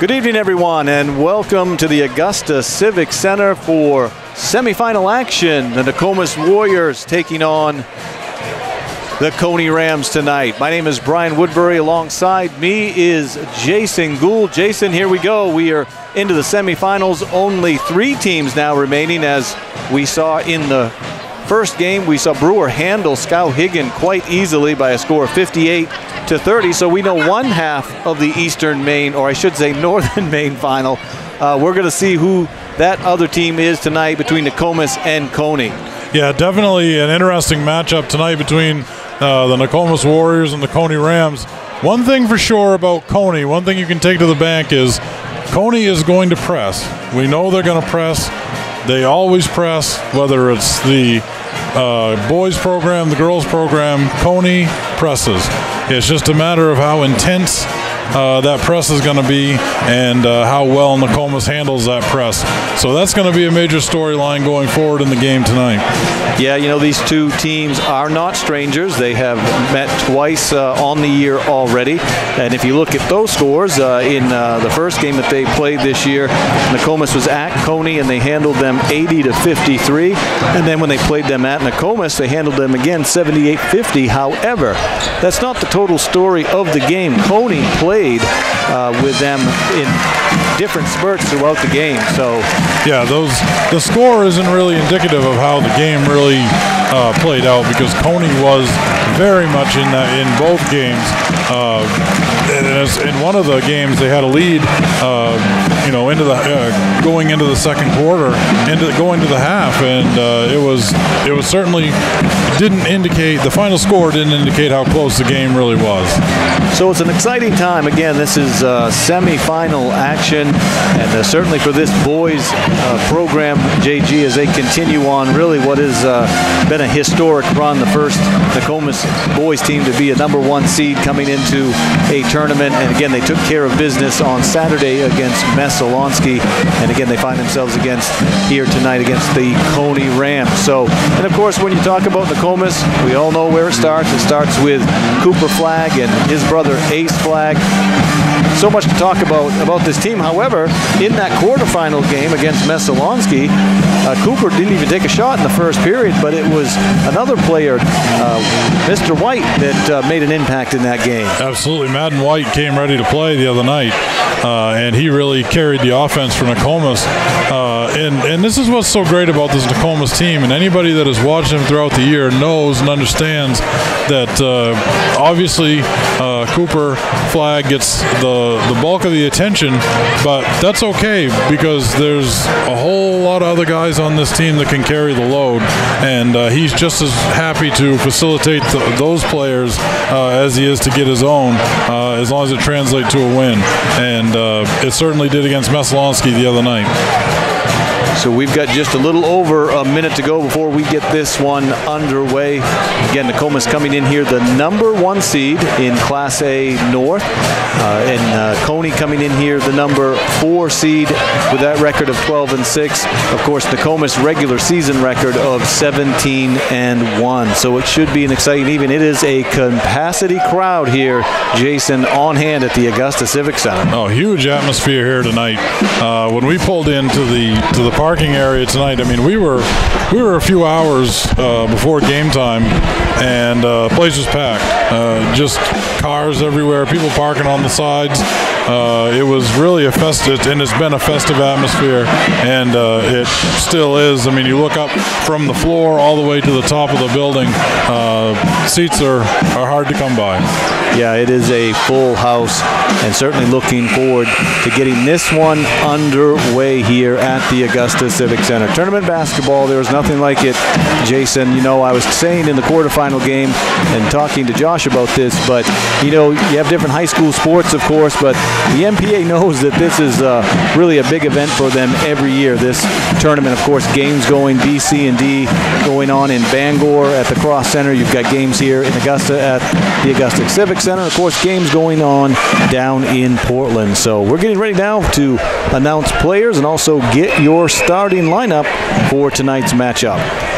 Good evening, everyone, and welcome to the Augusta Civic Center for semifinal action. The Nokomis Warriors taking on the Cony Rams tonight. My name is Brian Woodbury. Alongside me is Jason Gould. Jason, here we go. We are into the semifinals. Only three teams now remaining, as we saw in the first game. We saw Brewer handle Skowhegan quite easily by a score of 58 to 30. So we know one half of the Eastern Maine, or I should say Northern Maine final. Uh, we're going to see who that other team is tonight between Nokomis and Cony. Yeah, definitely an interesting matchup tonight between uh, the Nokomis Warriors and the Cony Rams. One thing for sure about Cony, one thing you can take to the bank is Cony is going to press. We know they're going to press. They always press, whether it's the uh, boys program, the girls program, Cony presses. It's just a matter of how intense uh, that press is going to be and uh, how well Nokomis handles that press. So that's going to be a major storyline going forward in the game tonight. Yeah, you know, these two teams are not strangers. They have met twice uh, on the year already. And if you look at those scores, uh, in the first game that they played this year, Nokomis was at Cony and they handled them 80 to 53. And then when they played them at Nokomis, they handled them again 78 50. However, that's not the total story of the game. Cony played uh, with them in different spurts throughout the game. So, yeah, those the score isn't really indicative of how the game really uh, played out because Cony was very much in that in both games. Uh, in one of the games, they had a lead, uh, you know, into the uh, going into the second quarter, into going to the half, and uh, it was it was certainly didn't indicate the final score didn't indicate how close the game really was. So it's an exciting time. Again, this is uh, semi-final action, and uh, certainly for this boys uh, program, JG, as they continue on really what has uh, been a historic run. The first Nokomis boys team to be a number one seed coming into a tournament, and again they took care of business on Saturday against Messalonskee, and again they find themselves against here tonight against the Cony Rams. So, and of course when you talk about Nokomis, we all know where it starts. It starts with Cooper Flagg and his brother Ace Flagg so much to talk about about this team. However, in that quarterfinal game against Messalonskee, uh, Cooper didn't even take a shot in the first period, but it was another player, uh, Mr. White, that uh, made an impact in that game. Absolutely. Madden White came ready to play the other night, uh, and he really carried the offense for Nokomis. Uh, and, and this is what's so great about this Nokomis team, and anybody that has watched them throughout the year knows and understands that uh, obviously Cooper Flagg gets the the bulk of the attention, but that's okay because there's a whole lot of other guys on this team that can carry the load, and uh, he's just as happy to facilitate those players uh, as he is to get his own, uh, as long as it translates to a win. And uh, it certainly did against Messalonskee the other night. So we've got just a little over a minute to go before we get this one underway. Again, Nokomis coming in here, the number one seed in Class A North. Uh, and uh, Cony coming in here, the number four seed with that record of 12 and 6. Of course, Nokomis regular season record of 17 and 1. So it should be an exciting evening. It is a capacity crowd here, Jason, on hand at the Augusta Civic Center. Oh, huge atmosphere here tonight. Uh, when we pulled into the to the parking area tonight. I mean, we were we were a few hours uh, before game time, and uh, place was packed. Uh, just cars everywhere, people parking on the sides. Uh, it was really a festive, and it's been a festive atmosphere, and uh, it still is. I mean, you look up from the floor all the way to the top of the building. Uh, seats are, are hard to come by. Yeah, it is a full house, and certainly looking forward to getting this one underway here at the Augusta Civic Center. Tournament basketball, there was nothing like it, Jason. You know, I was saying in the quarterfinal game and talking to Josh about this, but you know, you have different high school sports, of course, but the MPA knows that this is uh, really a big event for them every year. This tournament, of course, games going B, C, and D going on in Bangor at the Cross Center. You've got games here in Augusta at the Augusta Civic Center. Of course, games going on down in Portland. So we're getting ready now to announce players and also get your starting lineup for tonight's matchup.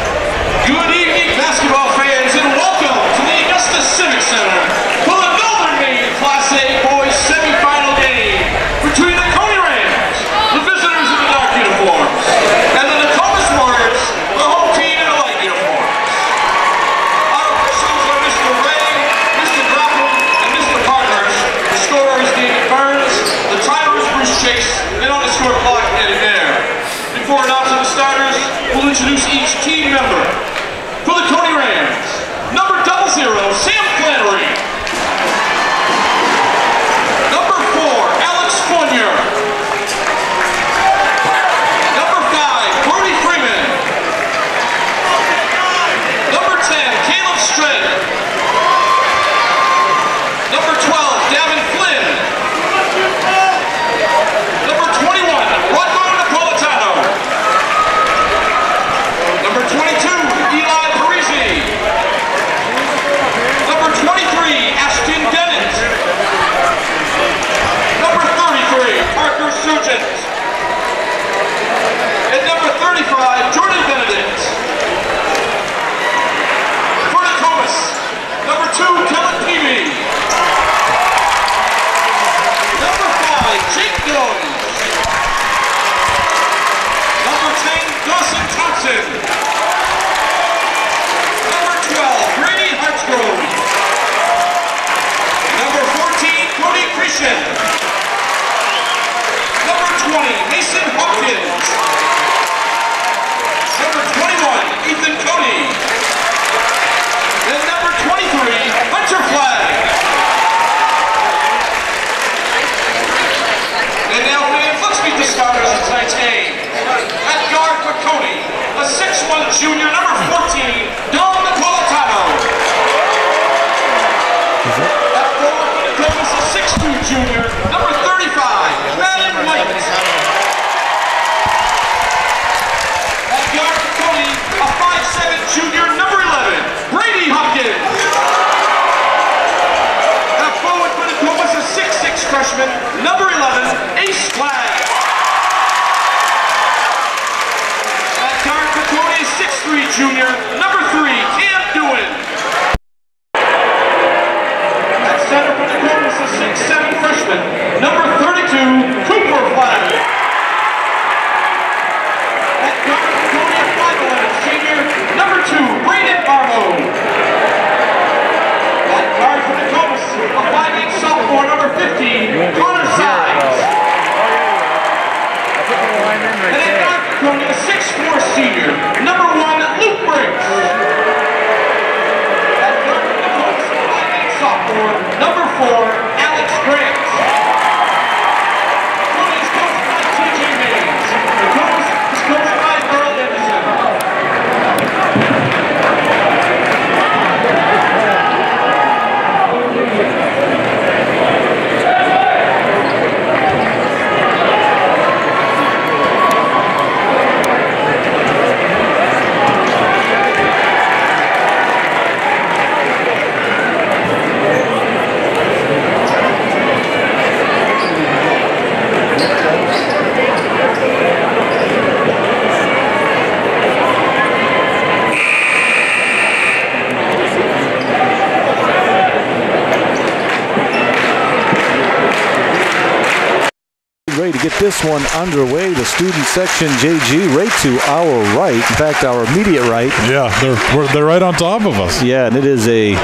This one underway. The student section, JG, right to our right. In fact, our immediate right. Yeah, they're they're right on top of us, Yeah, and it is a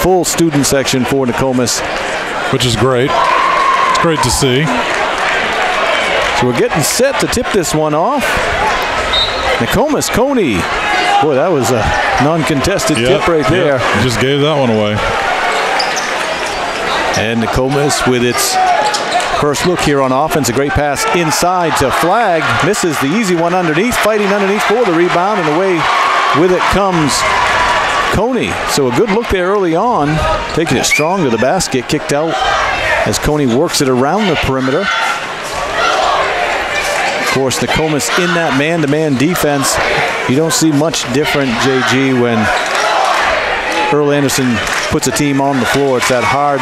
full student section for Nokomis. which is great. It's great to see. So we're getting set to tip this one off. Nokomis, Cony. Boy, that was a non-contested Yep, tip right there. yep. Just gave that one away. And Nokomis with its first look here on offense. A great pass inside to Flagg. Misses the easy one underneath. Fighting underneath for the rebound. And away with it comes Cony. So a good look there early on. Taking it strong to the basket. Kicked out as Cony works it around the perimeter. Of course, Nokomis in that man-to-man defense. You don't see much different, JG, when Earl Anderson puts a team on the floor. It's that hard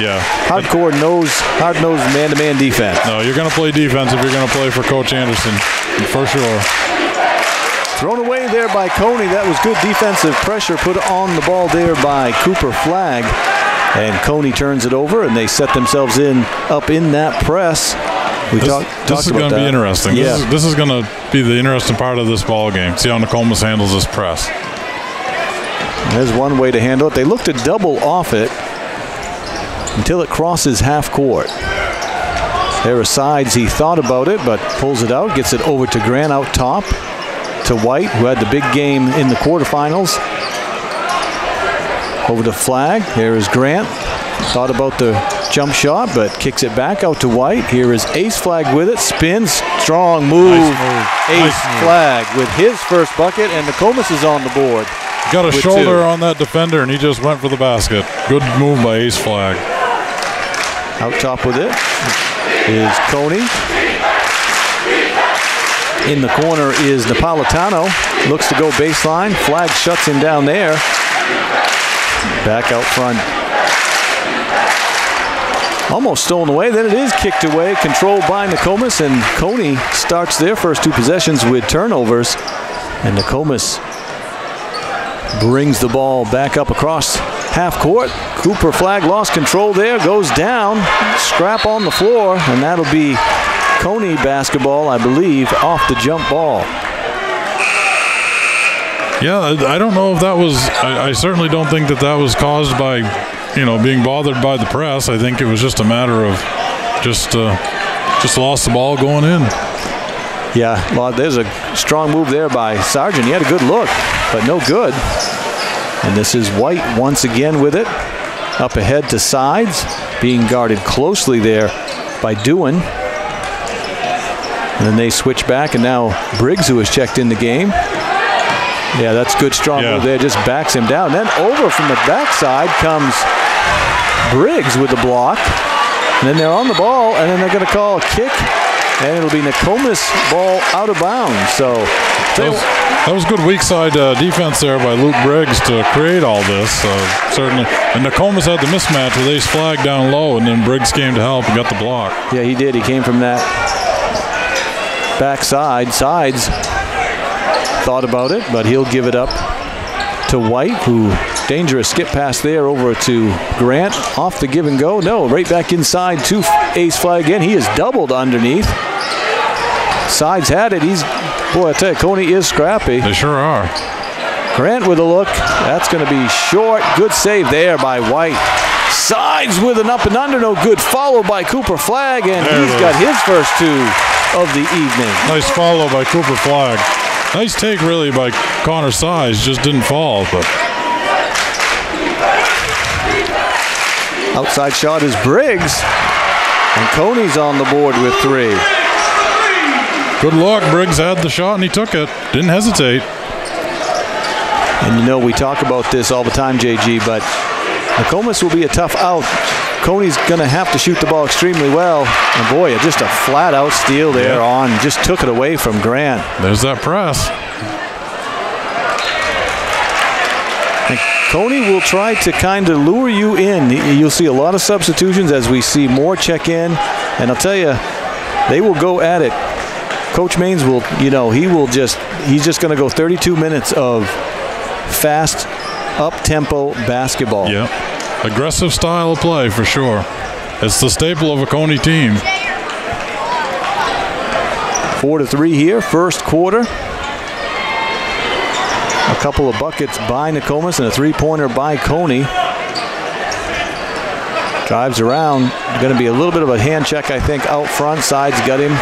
Yeah. Hardcore nose, hard nosed man to man defense. No, you're going to play defense if you're going to play for Coach Anderson, for sure. Thrown away there by Cony. That was good defensive pressure put on the ball there by Cooper Flagg. And Cony turns it over and they set themselves in up in that press. We This, talk, this talked is about going to be interesting. Yeah. This is, this is going to be the interesting part of this ball game. See how Nokomis handles this press. There's one way to handle it. They look to double off it until it crosses half court. There are sides he thought about it, but pulls it out, gets it over to Grant out top to White, who had the big game in the quarterfinals. Over to Flagg. There is Grant. Thought about the jump shot, but kicks it back out to White. Here is Ace Flagg with it. Spins. Strong move. Nice move. Ace Nice move. Flagg with his first bucket, and Nokomis is on the board. Got a shoulder two. on that defender, and he just went for the basket. Good move by Ace Flagg. Out top with it is Cony. In the corner is Napolitano. Looks to go baseline. Flagg shuts him down there. Back out front. Almost stolen away. Then it is kicked away, controlled by Nokomis, and Cony starts their first two possessions with turnovers. And Nokomis brings the ball back up across half court. Cooper Flagg lost control there, goes down, scrap on the floor, and that'll be Cony basketball, I believe, off the jump ball. Yeah, I don't know if that was. I, I certainly don't think that that was caused by, you know, being bothered by the press. I think it was just a matter of just uh, just lost the ball going in. Yeah, well, there's a strong move there by Sargent. He had a good look, but no good. And this is White once again with it. Up ahead to sides, being guarded closely there by Dewan. And then they switch back, and now Briggs, who has checked in the game. Yeah, that's good, strong Yeah. move there. Just backs him down. Then over from the backside comes Briggs with the block. And then they're on the ball, and then they're going to call a kick, and it'll be Nokomis ball out of bounds. So, That was, that was good weak side uh, defense there by Luke Briggs to create all this. Uh, certainly, and Nokomis had the mismatch with Ace Flagg down low, and then Briggs came to help and got the block. Yeah, he did. He came from that backside. Sides thought about it, but he'll give it up to White, who dangerous skip pass there over to Grant. Off the give and go. No, right back inside to Ace Flagg again. He is doubled underneath. Sides had it. He's boy, I tell you, Cony is scrappy. They sure are. Grant with a look. That's going to be short. Good save there by White. Sides with an up and under, no good. Followed by Cooper Flagg, and There he's got his first two of the evening. Nice follow by Cooper Flagg. Nice take really by Connor Sides, just didn't fall. But Outside shot is Briggs, and Cony's on the board with three. good luck. Briggs had the shot and he took it. Didn't hesitate. And you know we talk about this all the time, JG, but Nokomis will be a tough out. Cony's going to have to shoot the ball extremely well. And boy, just a flat out steal there Yeah. on. Just took it away from Grant. There's that press. Cony will try to kind of lure you in. You'll see a lot of substitutions as we see more check in. And I'll tell you, they will go at it. Coach Maines will, you know, he will just, he's just going to go 32 minutes of fast, up tempo basketball. Yep. Aggressive style of play for sure. It's the staple of a Cony team. Four to three here, first quarter. A couple of buckets by Nokomis and a three-pointer by Cony. Drives around. Going to be a little bit of a hand check, I think, out front. Sides got him.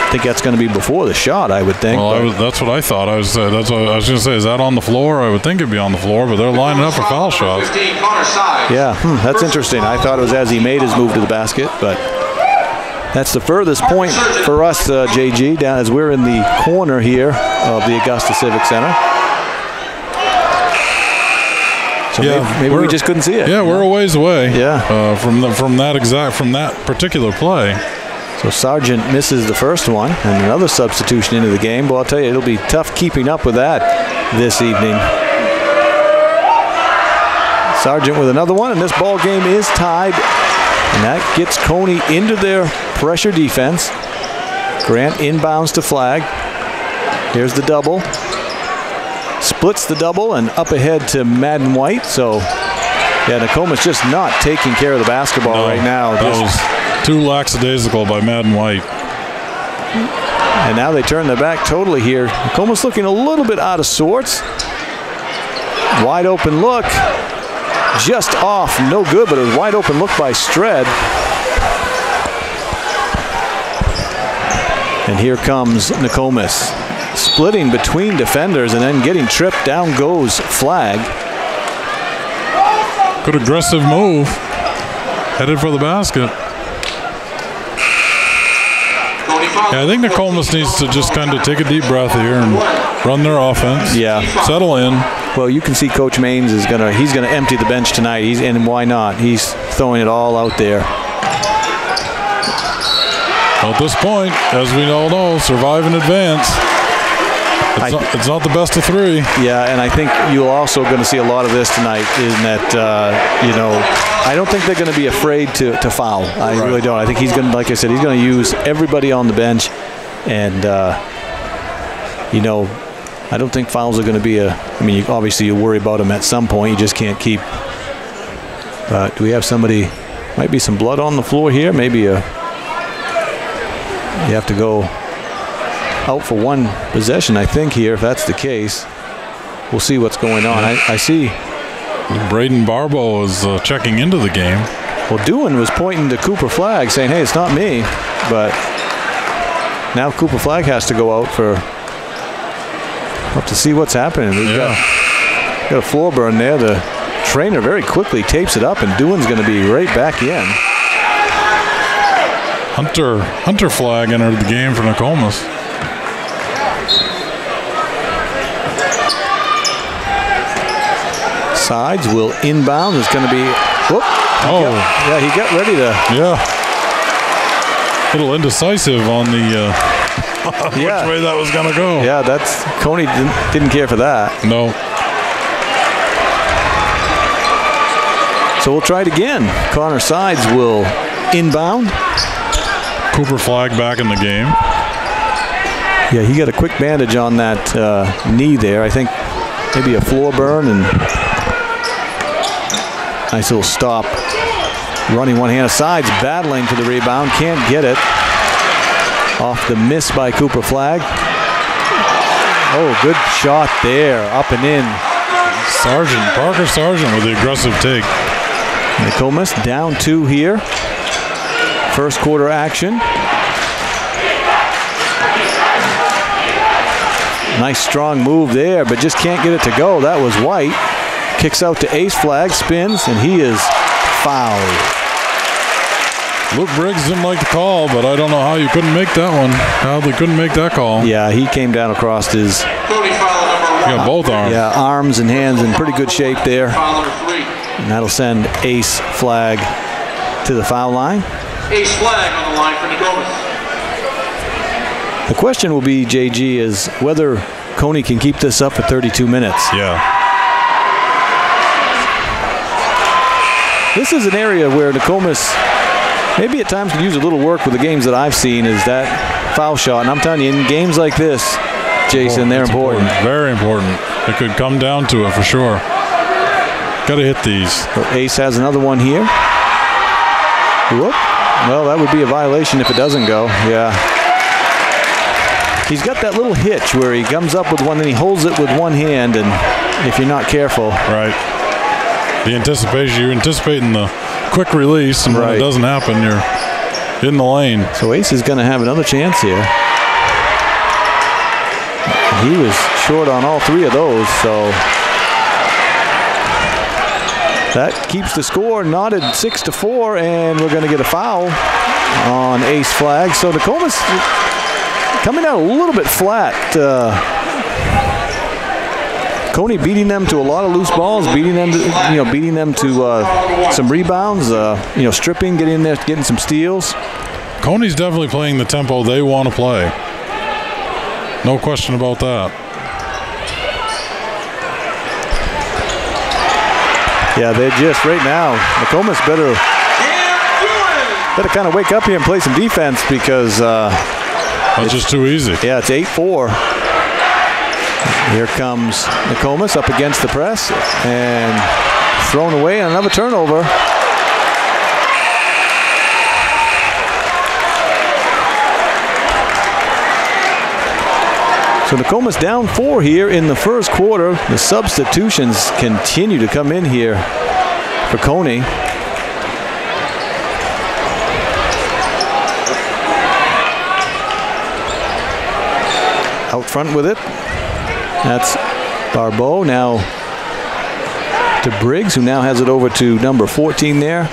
I think that's going to be before the shot, I would think. Well, I was, that's what I thought. I was uh, that's what I was going to say. Is that on the floor? I would think it'd be on the floor, but they're lining up for foul shots. 15, Connor Sides. Yeah, hmm, that's interesting. I thought it was as he made his move to the basket, but that's the furthest point for us, uh, JG, down as we're in the corner here of the Augusta Civic Center. So Yeah, maybe, maybe we just couldn't see it. Yeah, we're a ways away. Yeah. uh, from the, from that exact from that particular play. So Sargent misses the first one, and another substitution into the game. But I'll tell you, it'll be tough keeping up with that this evening. Sargent with another one, and this ball game is tied, and that gets Cony into their pressure defense. Grant inbounds to Flagg. Here's the double. Splits the double and up ahead to Madden White. So, yeah, Nokomis just not taking care of the basketball No, right now. Just- too lackadaisical by Madden White. And now they turn their back totally here. Nokomis looking a little bit out of sorts. Wide open look. Just off. No good, but a wide open look by Stred. And here comes Nokomis, splitting between defenders and then getting tripped. Down goes Flagg. Good aggressive move. Headed for the basket. Yeah, I think the Nokomis needs to just kind of take a deep breath here and run their offense. Yeah. Settle in. Well, you can see Coach Maines is gonna he's gonna empty the bench tonight. He's and why not? He's throwing it all out there. At this point, as we all know, survive in advance. It's, I- not, it's not the best of three. Yeah, and I think you're also going to see a lot of this tonight. In that, uh, you know, I don't think they're going to be afraid to, to foul. I really don't. I think he's going to, like I said, he's going to use everybody on the bench, and uh, you know, I don't think fouls are going to be a. I mean, you, obviously you worry about them at some point. You just can't keep. But do we have somebody? Might be some blood on the floor here. Maybe a. You have to go out for one possession, I think, here, if that's the case. We'll see what's going on. I, I see. Braden Barbo is uh, checking into the game. Well, Dewan was pointing to Cooper Flagg, saying, hey, it's not me. But now Cooper Flagg has to go out for. Up to see what's happening. We've got, got a floor burn there. The trainer very quickly tapes it up, and Dewan's going to be right back in. Hunter Hunter Flagg entered the game for Nokomis. Sides will inbound. It's going to be. Whoop. Oh, Yeah, he got ready to. yeah. A little indecisive on the uh, which Yeah. way that was going to go. Yeah, that's. Cony didn't, didn't care for that. No. So we'll try it again. Connor Sides will inbound. Cooper Flagg back in the game. Yeah, he got a quick bandage on that uh, knee there. I think maybe a floor burn and nice little stop. Running one hand sides, battling for the rebound, can't get it. Off the miss by Cooper Flagg. Oh, good shot there, up and in. Sargent, Parker Sargent with the aggressive take. Nokomis down two here. First quarter action. Nice strong move there, but just can't get it to go. That was White. Kicks out to Ace Flagg, spins, and he is fouled. Luke Briggs didn't like the call, but I don't know how you couldn't make that one. How they couldn't make that call. Yeah, he came down across his Cody foul number You one. got both arms. yeah, arms and hands in pretty good shape there. Foul number three. And that'll send Ace Flagg to the foul line. Ace Flagg on the line for Nokomis. The question will be, JG, is whether Cony can keep this up for 32 minutes. Yeah. This is an area where Nokomis maybe at times could use a little work with the games that I've seen is that foul shot. And I'm telling you, in games like this, Jason, they're It's important. Very important. It could come down to it for sure. Got to hit these. Ace has another one here. Whoop. Well, that would be a violation if it doesn't go. Yeah. He's got that little hitch where he comes up with one and he holds it with one hand, and if you're not careful, Right. The anticipation, you're anticipating the quick release, and when it doesn't happen, you're in the lane. So Ace is going to have another chance here. He was short on all three of those, so that keeps the score knotted six to four, and we're going to get a foul on Ace Flagg. So Nokomis coming out a little bit flat. Uh, Cony beating them to a lot of loose balls, beating them, to, you know, beating them to uh, some rebounds, uh, you know, stripping, getting in there, getting some steals. Cony's definitely playing the tempo they want to play. No question about that. Yeah, they're just right now. Nokomis better better kind of wake up here and play some defense because uh, That's just too easy. yeah, it's eight four. Here comes Nokomis up against the press and thrown away and another turnover. So Nokomis down four here in the first quarter. The substitutions continue to come in here for Cony. Out front with it. That's Barbeau now to Briggs, who now has it over to number 14 there.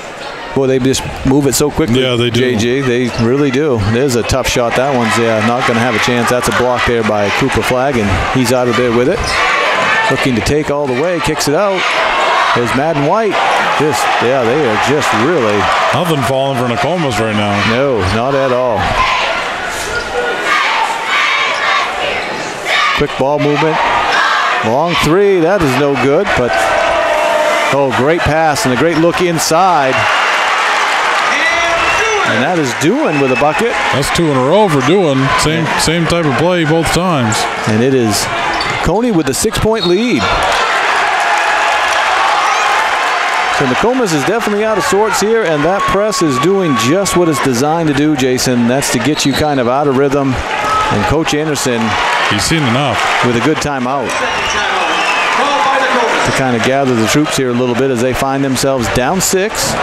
Boy, they just move it so quickly. Yeah, they do. JG, they really do. There's a tough shot. That one's yeah, not going to have a chance. That's a block there by Cooper Flagg, and he's out of there with it. Looking to take all the way, kicks it out. There's Madden White. Just, yeah, they are just really. Nothing falling for Nokomis right now. No, not at all. Quick ball movement. Long three. That is no good, but oh, great pass and a great look inside. And that is Dewan with a bucket. That's two in a row for Dewan same same type of play both times. And it is Cony with the six-point lead. So Nokomis is definitely out of sorts here, and that press is doing just what it's designed to do, Jason. That's to get you kind of out of rhythm. And Coach Anderson He's seen enough. with a good timeout Called by Nokomis. to kind of gather the troops here a little bit as they find themselves down six,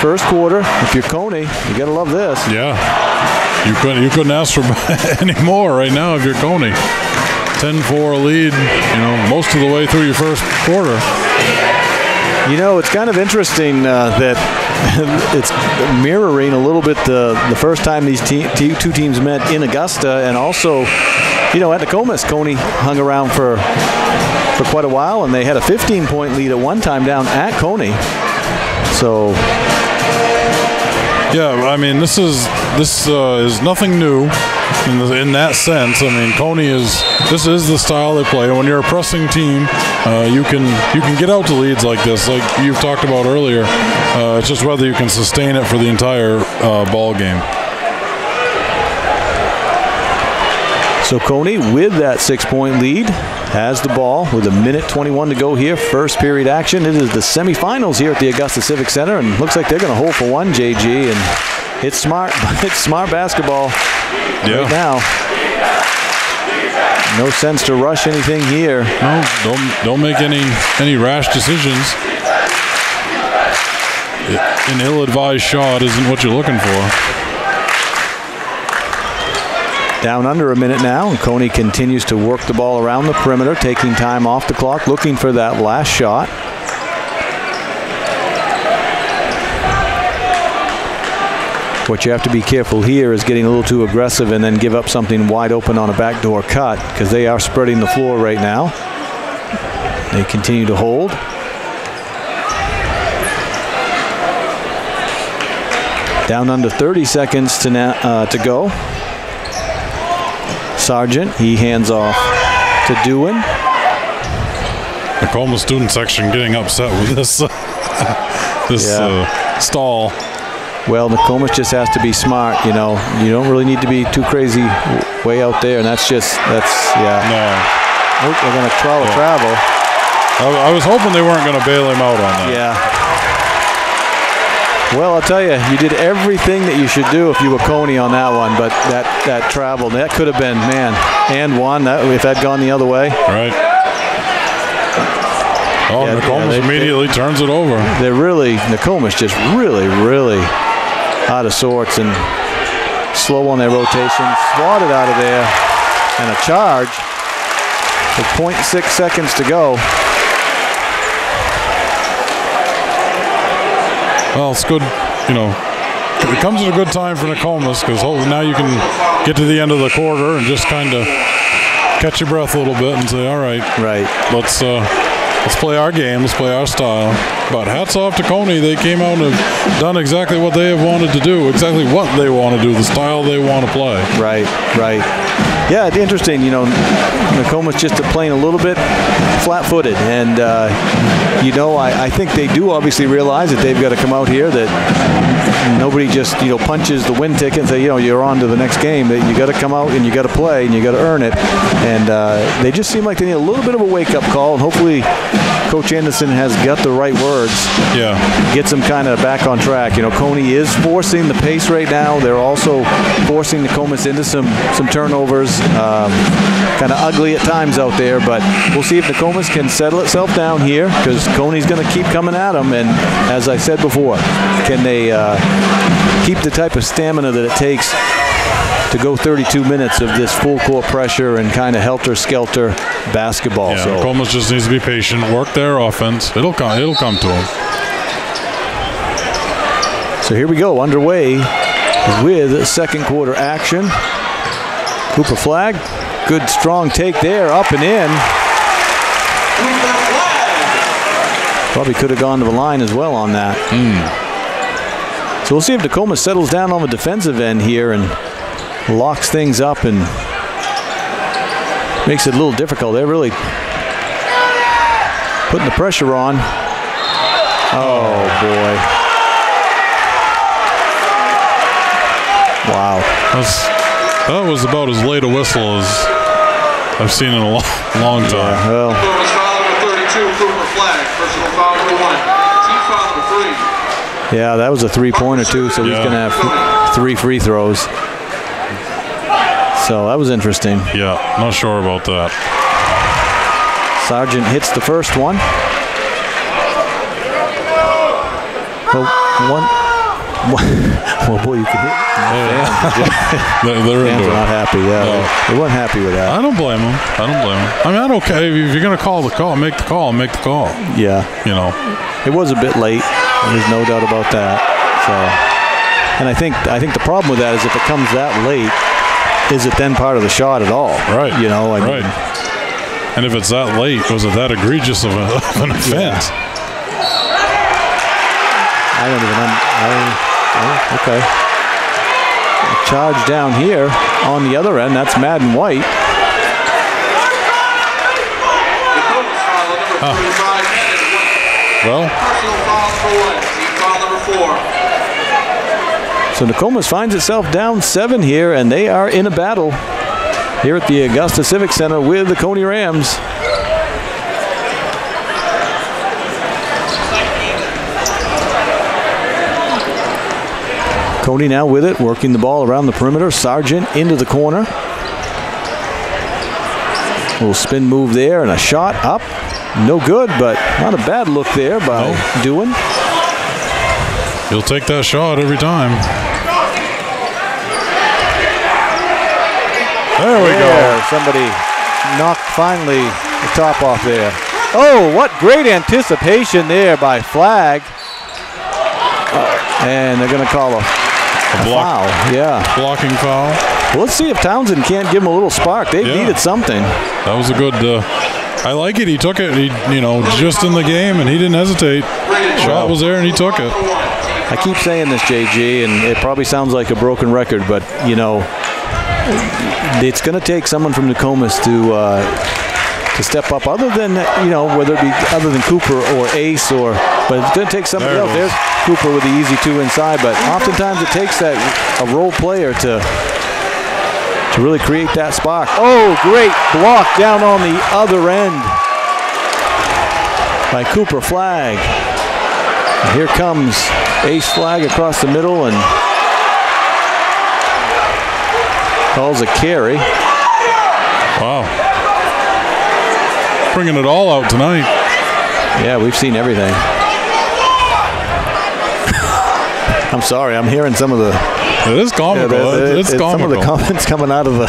first quarter. If you're Cony, you gotta love this. Yeah. You couldn't you couldn't ask for any more right now if you're Cony. 10-4 lead, you know, most of the way through your first quarter. You know, it's kind of interesting uh, that it's mirroring a little bit the the first time these te- two teams met in Augusta, and also, you know, at the Nokomis, Cony hung around for for quite a while, and they had a 15 point lead at one time down at Cony. So Yeah, I mean, this is this uh, is nothing new in, the, in that sense. I mean, Cony is this is the style they play. When you're a pressing team, uh, you can you can get out to leads like this, like you've talked about earlier. Uh, it's just whether you can sustain it for the entire uh, ball game. So Cony, with that six-point lead, has the ball with a minute 21 to go here. First period action. It is the semifinals here at the Augusta Civic Center, and looks like they're going to hold for one, JG. And it's smart. It's smart basketball right now. No sense to rush anything here. No, don't don't make any any rash decisions. An ill-advised shot isn't what you're looking for. Down under a minute now, and Cony continues to work the ball around the perimeter, taking time off the clock, looking for that last shot. What you have to be careful here is getting a little too aggressive and then give up something wide open on a backdoor cut because they are spreading the floor right now. They continue to hold. Down under 30 seconds to, na- uh, to go. Sargent, he hands off to Dewan. The Colma student section getting upset with this this Yeah. uh, stall. Well, Nokomis just has to be smart, you know. You don't really need to be too crazy way out there, and that's just, that's, yeah. No, Oh, they're going to to travel. I, I was hoping they weren't going to bail him out on that. Yeah. Well, I'll tell you, you did everything that you should do if you were Cony on that one, but that, that travel, that could have been, man, and one, that, if that had gone the other way. Right. Oh, Yeah, yeah, they- immediately turns it over. They're really, Nokomis just really, really out of sorts and slow on their rotation. Swatted out of there. And a charge with 0.6 seconds to go. Well, it's good, you know. It comes at a good time for Nokomis because now you can get to the end of the quarter and just kind of catch your breath a little bit and say, all right, Right. let's uh, let's play our game, let's play our style. But hats off to Cony. They came out and have done exactly what they have wanted to do, exactly what they want to do, the style they want to play. Right, right. Yeah, it's interesting. You know, Nokomis just playing a little bit flat-footed, and uh, you know, I, I think they do obviously realize that they've got to come out here. That nobody just you know punches the win ticket and say you know you're on to the next game. That you got to come out and you got to play and you got to earn it. And uh, they just seem like they need a little bit of a wake-up call. And hopefully, Coach Anderson has got the right words Yeah. gets them kind of back on track. You know, Cony is forcing the pace right now. They're also forcing Nokomis into some some turnovers. Um, kind of ugly at times out there, but we'll see if Nokomis can settle itself down here because Cony's going to keep coming at them. And as I said before, can they uh, keep the type of stamina that it takes to go 32 minutes of this full court pressure and kind of helter-skelter basketball. Yeah, so Nokomis just needs to be patient, work their offense. It'll come. It'll come to them. So here we go, underway with second quarter action. Cooper Flagg, good strong take there, up and in. Probably could have gone to the line as well on that. Hmm. So we'll see if Tacoma settles down on the defensive end here and locks things up and makes it a little difficult. They're really putting the pressure on. Oh boy. Wow. That's, that was about as late a whistle as I've seen in a long, long time. Well, Thomas foul number 32, Cooper Flagg. Personal foul number one. Team foul number three. Yeah, that was a three-pointer too, so he's going to have three free throws. So that was interesting. Yeah, not sure about that. Sargent hits the first one. Well, one. well, boy, you can hit. They're, they're Fans into not happy. Yeah, No. they, they weren't happy with that. I don't blame them. I don't blame them. I mean, I don't care if you're gonna call the call, make the call, make the call. Yeah, You know, it was a bit late. There's no doubt about that. So, and I think I think the problem with that is if it comes that late, is it then part of the shot at all? Right. You know, I right. mean, And if it's that late, was it that egregious of, a, of an offense? I don't even. Un- I, oh, okay. Charge down here on the other end. That's Madden White. Four. So Nokomis finds itself down seven here, and they are in a battle here at the Augusta Civic Center with the Cony Rams. Cony now with it, working the ball around the perimeter. Sargent into the corner. Little spin move there and a shot up. No good, but not a bad look there by Doohan. you'll take that shot every time. There we go. Somebody knocked finally the top off there. Oh, what great anticipation there by Flagg. And they're going to call a, a block. foul. Yeah. Blocking foul. Well, let's see if Townsend can't give him a little spark. They Yeah. needed something. That was a good. Uh, I like it. He took it. He, you know, just in the game, and he didn't hesitate. Shot was there, and he took it. I keep saying this, JG, and it probably sounds like a broken record, but, you know, it's going to take someone from Nokomis to uh, to step up, other than, you know, whether it be other than Cooper or Ace, or, but it's going to take somebody There else. There's Cooper with the easy two inside, but oftentimes it takes that a role player to to really create that spot. Oh, great block down on the other end by Cooper Flagg. And here comes Ace Flagg across the middle and calls a carry. Wow. Bringing it all out tonight. Yeah, we've seen everything. I'm sorry, I'm hearing some of the, It is comical. the- the- it's some of the comments coming out of the.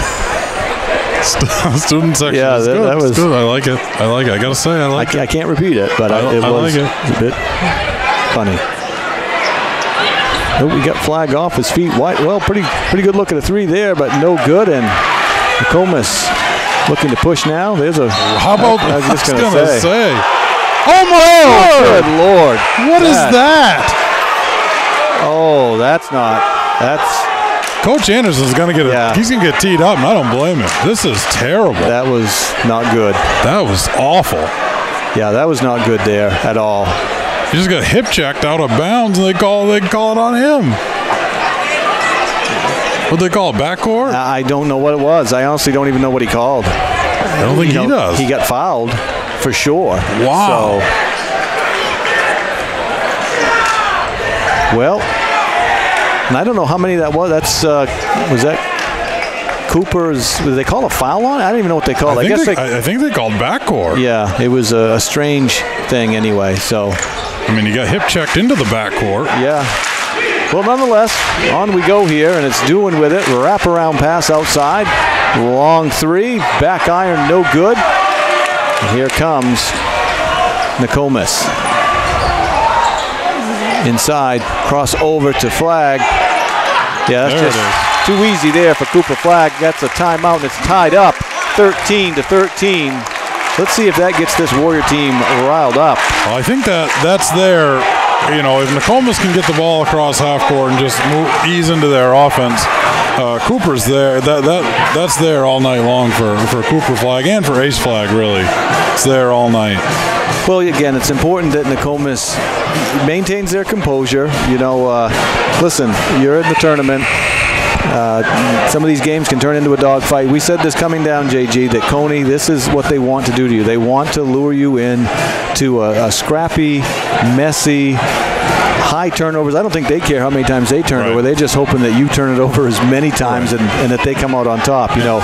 Student section. Yeah, that- good. that was- good. I like it. I like it. I gotta say, I I, like ca- it. I can't repeat it, but I, I- it I was like it. a bit funny. Oh, we got Flagg off his feet. White, well, pretty pretty good look at a three there, but no good. And Nokomis looking to push now. There's a. How about? I was just gonna gonna say. say. Oh my lord! good lord! What is That- that? Oh, that's not. That's Coach Anderson's gonna get a. Yeah. He's gonna get teed up, and I don't blame him. This is terrible. that was not good. That was awful. Yeah, that was not good there at all. He just got hip checked out of bounds, and they call they call it on him. What they call it? Backcourt? I I don't know what it was. I honestly don't even know what he called. I don't think You he know, does. He got fouled for sure. Wow. So, well, and I don't know how many that was. That's uh, was that Cooper's? Did they call a foul on? I don't even know what they called. I I, think, guess they, they. I think they called backcourt. yeah, it was a, a strange thing anyway. So, I mean, he got hip checked into the backcourt. yeah. Well, nonetheless, on we go here, and it's Dewan with it. Wraparound pass outside. Long three. Back iron, no good. And here comes Nokomis. Inside, cross over to Flagg. Yeah, that's There just too easy there for Cooper Flagg. That's a timeout, and it's tied up 13 to 13. Let's see if that gets this Warrior team riled up. Well, I think that that's there. You know, if Nokomis can get the ball across half court and just move, ease into their offense, uh, Cooper's there. That that that's there all night long for for Cooper Flagg and for Ace Flagg. Really, it's there all night. Well, again, it's important that Nokomis maintains their composure. You know, uh, listen, you're in the tournament. Uh, some of these games can turn into a dogfight. We said this coming down, JG, that Cony, this is what they want to do to you. They want to lure you in to a, a scrappy, messy, high turnovers. I don't think they care how many times they turn it Right. over. They're just hoping that you turn it over as many times and, and that they come out on top. You know,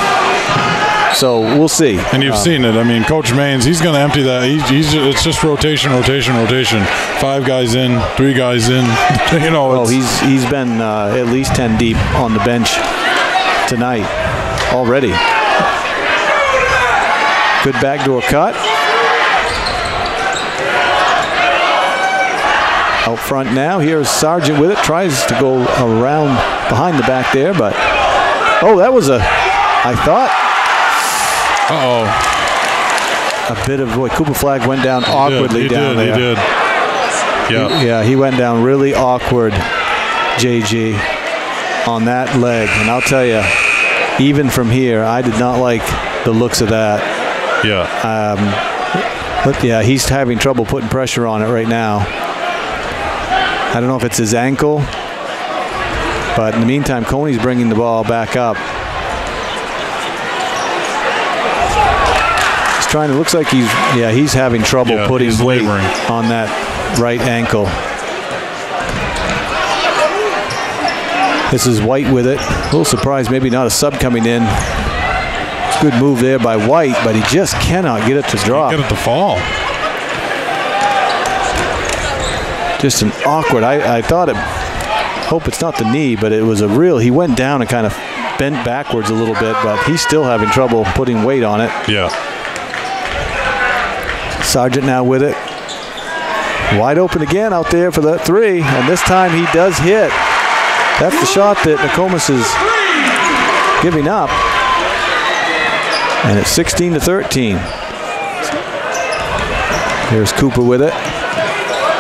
so we'll see. And you've seen it. I mean, Coach Maines, he's going to empty that. He's, he's it's just rotation, rotation, rotation. Five guys in, three guys in. you know, Oh, it's, he's he's been uh, at least ten deep on the bench tonight already. Good backdoor cut. Out front now. Here's Sargent with it. Tries to go around behind the back there, but oh, that was a. I thought uh a bit of boy. Cooper Flagg went down oh, awkwardly he down did, there. He did. Yeah. Yeah, he went down really awkward, JG, on that leg. And I'll tell you, even from here, I did not like the looks of that. Yeah. Um, But yeah, he's having trouble putting pressure on it right now. I don't know if it's his ankle, but in the meantime, Cony's bringing the ball back up. Trying to. Looks like he's. Yeah, he's having trouble Yeah, putting weight laboring. on that right ankle. This is White with it. A little surprised, maybe not a sub coming in. Good move there by White, but he just cannot get it to drop. Get it to fall. just an awkward. I, I thought it. Hope it's not the knee, but it was a real. He went down and kind of bent backwards a little bit, but he's still having trouble putting weight on it. Yeah. Sargent now with it. Wide open again out there for the three, and this time he does hit. That's the shot that Nokomis is giving up. And it's 16 to 13. Here's Cooper with it.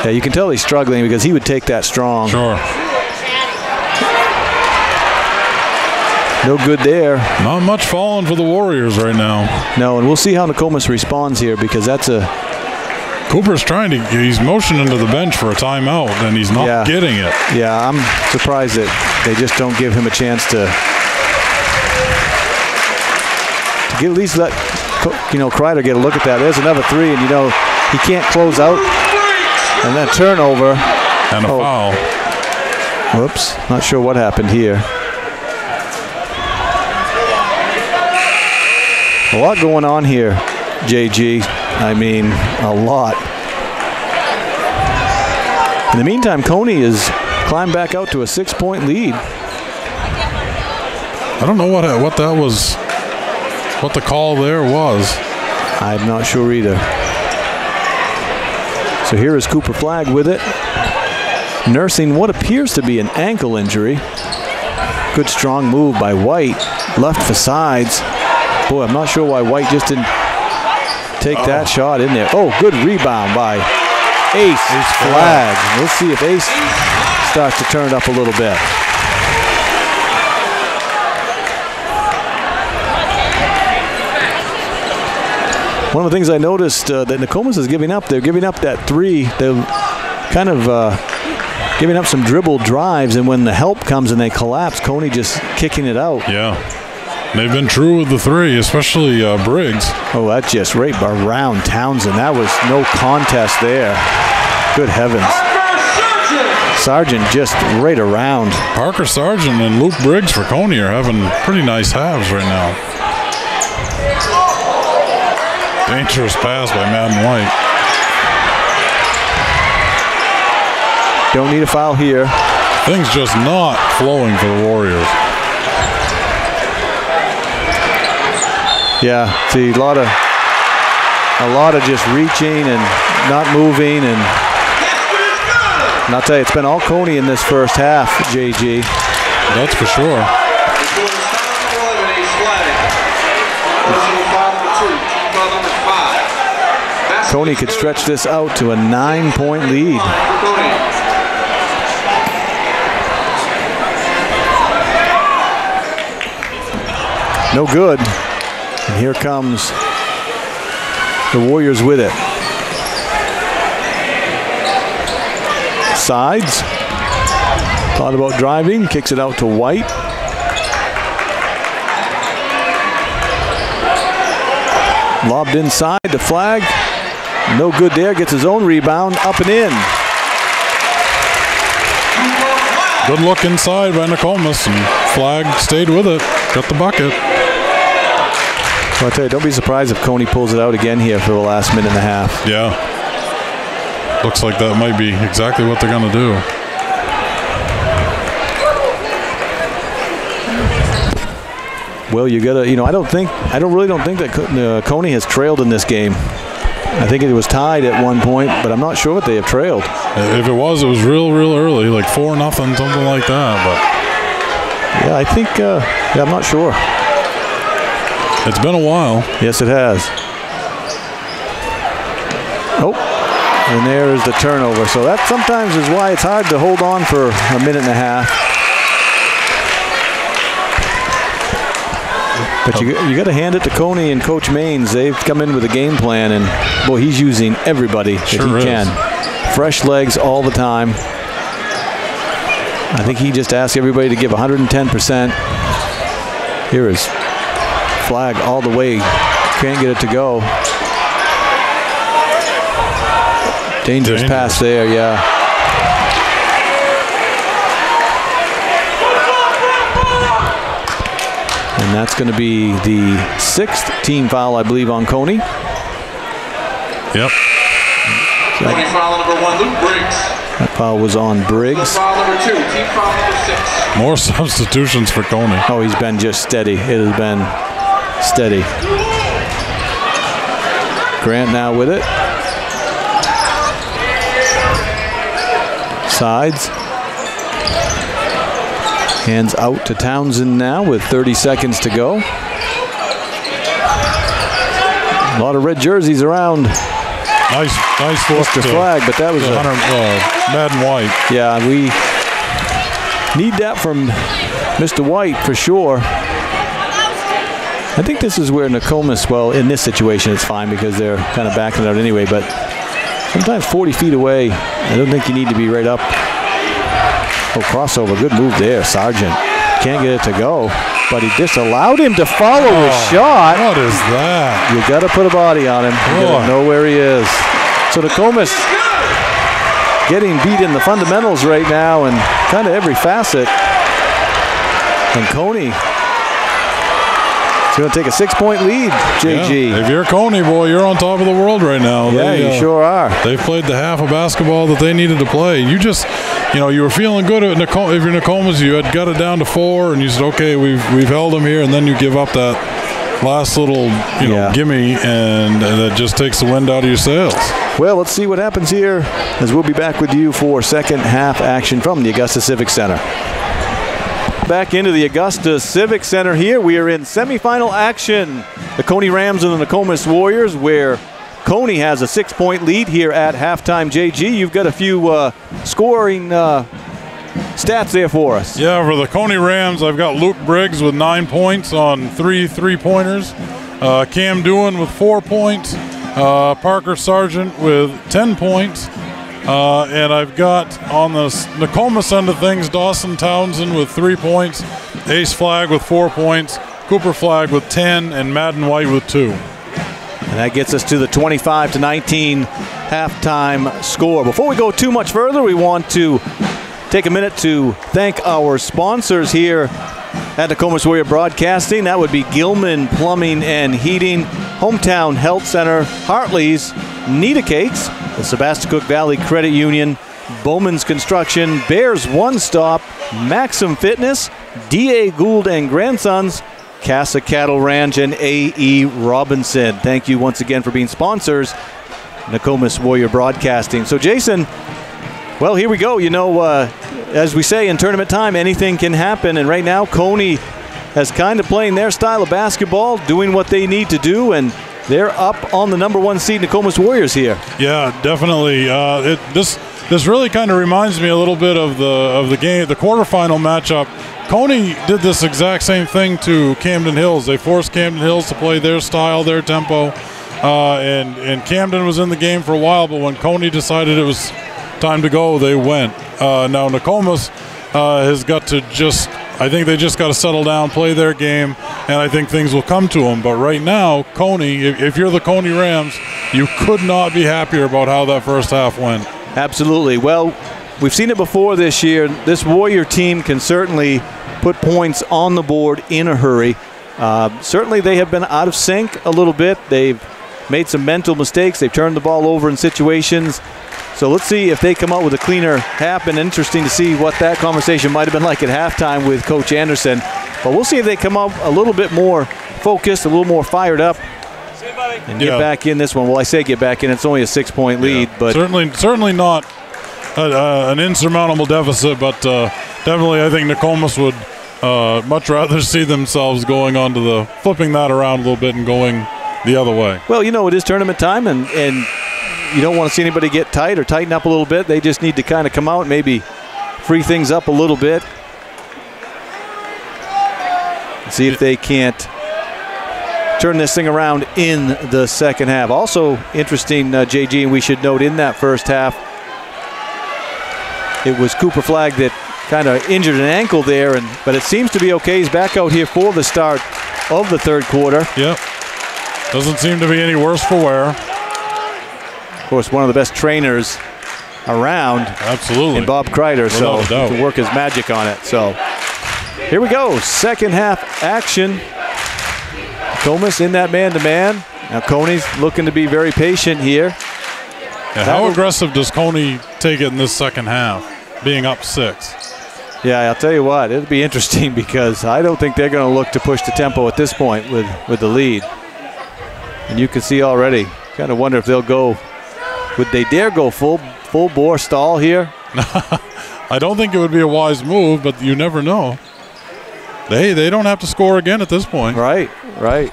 Yeah, you can tell he's struggling because he would take that strong. Sure. No good there. Not much falling for the Warriors right now. No, and we'll see how Nokomis responds here because that's a Cooper's trying to. He's motioning to the bench for a timeout, and he's not Yeah. getting it. Yeah, I'm surprised that they just don't give him a chance to, to get at least let you know Kreider get a look at that. There's another three, and you know he can't close out, and then turnover. And a Oh. foul. Whoops, not sure what happened here. A lot going on here, JG. I mean, a lot. In the meantime, Cony has climbed back out to a six-point lead. I don't know what what that was. What the call there was. I'm not sure either. So here is Cooper Flagg with it, nursing what appears to be an ankle injury. Good strong move by White, left for Sides. Boy, I'm not sure why White just didn't take that shot in there. Oh, good rebound by Ace, Ace Flagg. We'll see if Ace starts to turn it up a little bit. One of the things I noticed uh, that Nokomis is giving up, they're giving up that three. They're kind of uh, giving up some dribble drives, and when the help comes and they collapse, Cony just kicking it out. Yeah. They've been true with the three, especially uh, Briggs. Oh, that just right around Townsend. That was no contest there. Good heavens. Sargent just right around. Parker Sargent and Luke Briggs for Cony are having pretty nice halves right now. Dangerous pass by Madden White. Don't need a foul here. things just not flowing for the Warriors. Yeah, see a lot of a lot of just reaching and not moving and and I'll tell you it's been all Cony in this first half, JG. That's for sure. Before the start of the 11, a Flagg. Personal foul number two, team foul number five. Basket Cony could stretch this out to a nine point lead. No good. And here comes the Warriors with it. Sides. Thought about driving, kicks it out to White. Lobbed inside the Flagg. No good there. Gets his own rebound. Up and in. Good look inside by Nokomis, and Flagg stayed with it. Got the bucket. Well, I tell you, don't be surprised if Cony pulls it out again here for the last minute and a half. Yeah. Looks like that might be exactly what they're going to do. Well, you gotta, you know, I don't think, I don't really don't think that uh, Cony has trailed in this game. I think it was tied at one point, but I'm not sure what they have trailed. If it was, it was real, real early, like four nothing, something like that. But yeah, I think, uh, yeah, I'm not sure. It's been a while. Yes, it has. Oh, and there is the turnover. So that sometimes is why it's hard to hold on for a minute and a half. But you, you got to hand it to Cony and Coach Maines. They've come in with a game plan, and boy, he's using everybody that Sure he is. can. Fresh legs all the time. I think he just asked everybody to give 110%. Here is Flagg all the way. Can't get it to go. Dangerous, Dangerous. pass there, yeah. And that's going to be the sixth team foul, I believe, on Cony. Yep. Cony foul number one, Luke Briggs. That foul was on Briggs. foul number two, team foul number six. More substitutions for Cony. Oh, he's been just steady. It has been steady. Grant now with it. Sides. Hands out to Townsend now with 30 seconds to go. A lot of red jerseys around Nice, nice look to, Flagg, but that was a, Hunter, uh, Madden White. yeah, we need that from Mr. White for sure. I think this is where Nokomis, well, in this situation, it's fine because they're kind of backing it out anyway, but sometimes 40 feet away, I don't think you need to be right up. Oh, crossover. Good move there, Sargent. Can't get it to go, but he disallowed him to follow his oh, shot. What is that? You got to put a body on him. You got to know where he is. So Nokomis getting beat in the fundamentals right now and kind of every facet. And Cony is going to take a six-point lead, JG. Yeah. If you're Cony, boy, you're on top of the world right now. Yeah, They, you uh, sure are. They've played the half of basketball that they needed to play. You just, you know, you were feeling good at Nicol- if you're Nokomis, you had got it down to four, and you said, okay, we've we've held them here, and then you give up that last little, you know, Yeah. gimme, and, and that just takes the wind out of your sails. Well, let's see what happens here as we'll be back with you for second half action from the Augusta Civic Center. Back into the Augusta Civic Center here. We are in semifinal action. The Cony Rams and the Nokomis Warriors, where Cony has a six point lead here at halftime. JG, you've got a few uh, scoring uh, stats there for us. Yeah, for the Cony Rams, I've got Luke Briggs with nine points on three three pointers, uh, Cam Dewan with four points, uh, Parker Sargent with 10 points, uh, and I've got on the Nokomis end of things Dawson Townsend with three points, Ace Flagg with four points, Cooper Flagg with 10, and Madden White with two. And that gets us to the 25 to 19 halftime score. Before we go too much further, we want to take a minute to thank our sponsors here at Nokomis Warrior Broadcasting. That would be Gilman Plumbing and Heating, Hometown Health Center, Hartley's, Nita Cakes, the Sebasticook Valley Credit Union, Bowman's Construction, Bears One Stop, Maxim Fitness, D.A. Gould and Grandsons, Casa Cattle Ranch, and A.E. Robinson. Thank you once again for being sponsors, Nokomis Warrior Broadcasting. So, Jason, well, here we go. You know, uh, as we say in tournament time, anything can happen. And right now, Cony has kind of playing their style of basketball, doing what they need to do, and they're up on the number one seed Nokomis Warriors here. Yeah, definitely. Uh, it, this this really kind of reminds me a little bit of the of the game, the quarterfinal matchup. Cony did this exact same thing to Camden Hills. They forced Camden Hills to play their style, their tempo, uh, and and Camden was in the game for a while. But when Cony decided it was time to go, they went. Uh, now Nokomis uh, has got to just I think they just got to settle down, play their game, and I think things will come to them. But right now, Cony, if, if, you're the Cony Rams, you could not be happier about how that first half went. Absolutely. Well, we've seen it before this year. This Warrior team can certainly put points on the board in a hurry. Uh, certainly, they have been out of sync a little bit. They've made some mental mistakes. They've turned the ball over in situations so let's see if they come out with a cleaner half. And interesting to see what that conversation might have been like at halftime with Coach Anderson. But we'll see if they come out a little bit more focused, a little more fired up, and get yeah. back in this one. Well, I say get back in. It's only a six-point lead, yeah. but certainly, certainly not a, uh, an insurmountable deficit. But uh, definitely, I think Nokomis would uh, much rather see themselves going on to the flipping that around a little bit and going the other way. Well, you know, it is tournament time, and and you don't want to see anybody get tight or tighten up a little bit. They just need to kind of come out maybe free things up a little bit. See if they can't turn this thing around in the second half. Also interesting, uh, JG, and we should note in that first half, it was Cooper Flagg that kind of injured an ankle there, and but it seems to be okay. He's back out here for the start of the third quarter. Yep. Doesn't seem to be any worse for wear course, one of the best trainers around. Absolutely. In Bob Kreider, so he can work his magic on it. So here we go. Second half action. Thomas in that man-to-man. Now Cony's looking to be very patient here. Yeah, how aggressive does Cony take it in this second half, being up six? Yeah, I'll tell you what, it'll be interesting because I don't think they're going to look to push the tempo at this point with, with the lead. And you can see already, kind of wonder if they'll go would they dare go full full bore stall here? I don't think it would be a wise move, but you never know. They they don't have to score again at this point. Right, right.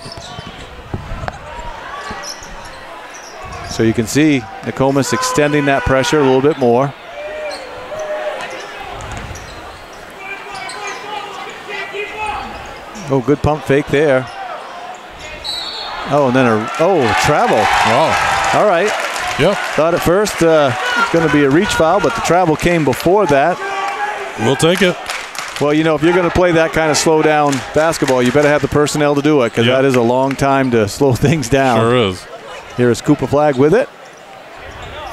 So you can see Nokomis extending that pressure a little bit more. Oh, good pump fake there. Oh, and then a oh travel. Wow. All right. Yep. Thought at first uh, it's going to be a reach foul, but the travel came before that. We'll take it. Well, you know, if you're going to play that kind of slow down basketball, you better have the personnel to do it because yep. that is a long time to slow things down. Sure is. Here is Cooper Flagg with it.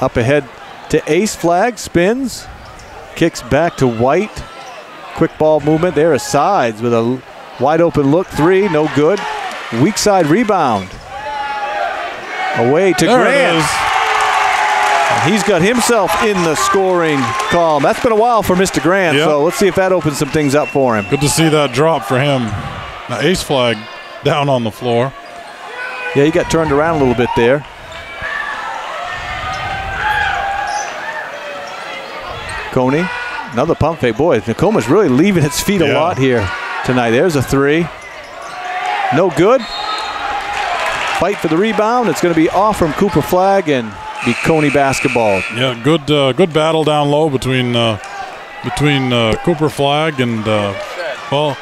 Up ahead to Ace Flagg, spins, kicks back to White. Quick ball movement there is Sides with a wide open look three, no good. Weak side rebound. Away to there Grant. He's got himself in the scoring column. That's been a while for Mr. Grant, yep. so let's see if that opens some things up for him. Good to see that drop for him. Now, Ace Flagg down on the floor. Yeah, he got turned around a little bit there. Cony, another pump fake. Boy, Nokomis really leaving its feet yeah. a lot here tonight. There's a three. No good. Fight for the rebound. It's going to be off from Cooper Flagg and be Cony basketball. Yeah, good uh, good battle down low between uh, between uh, Cooper Flagg and uh, well,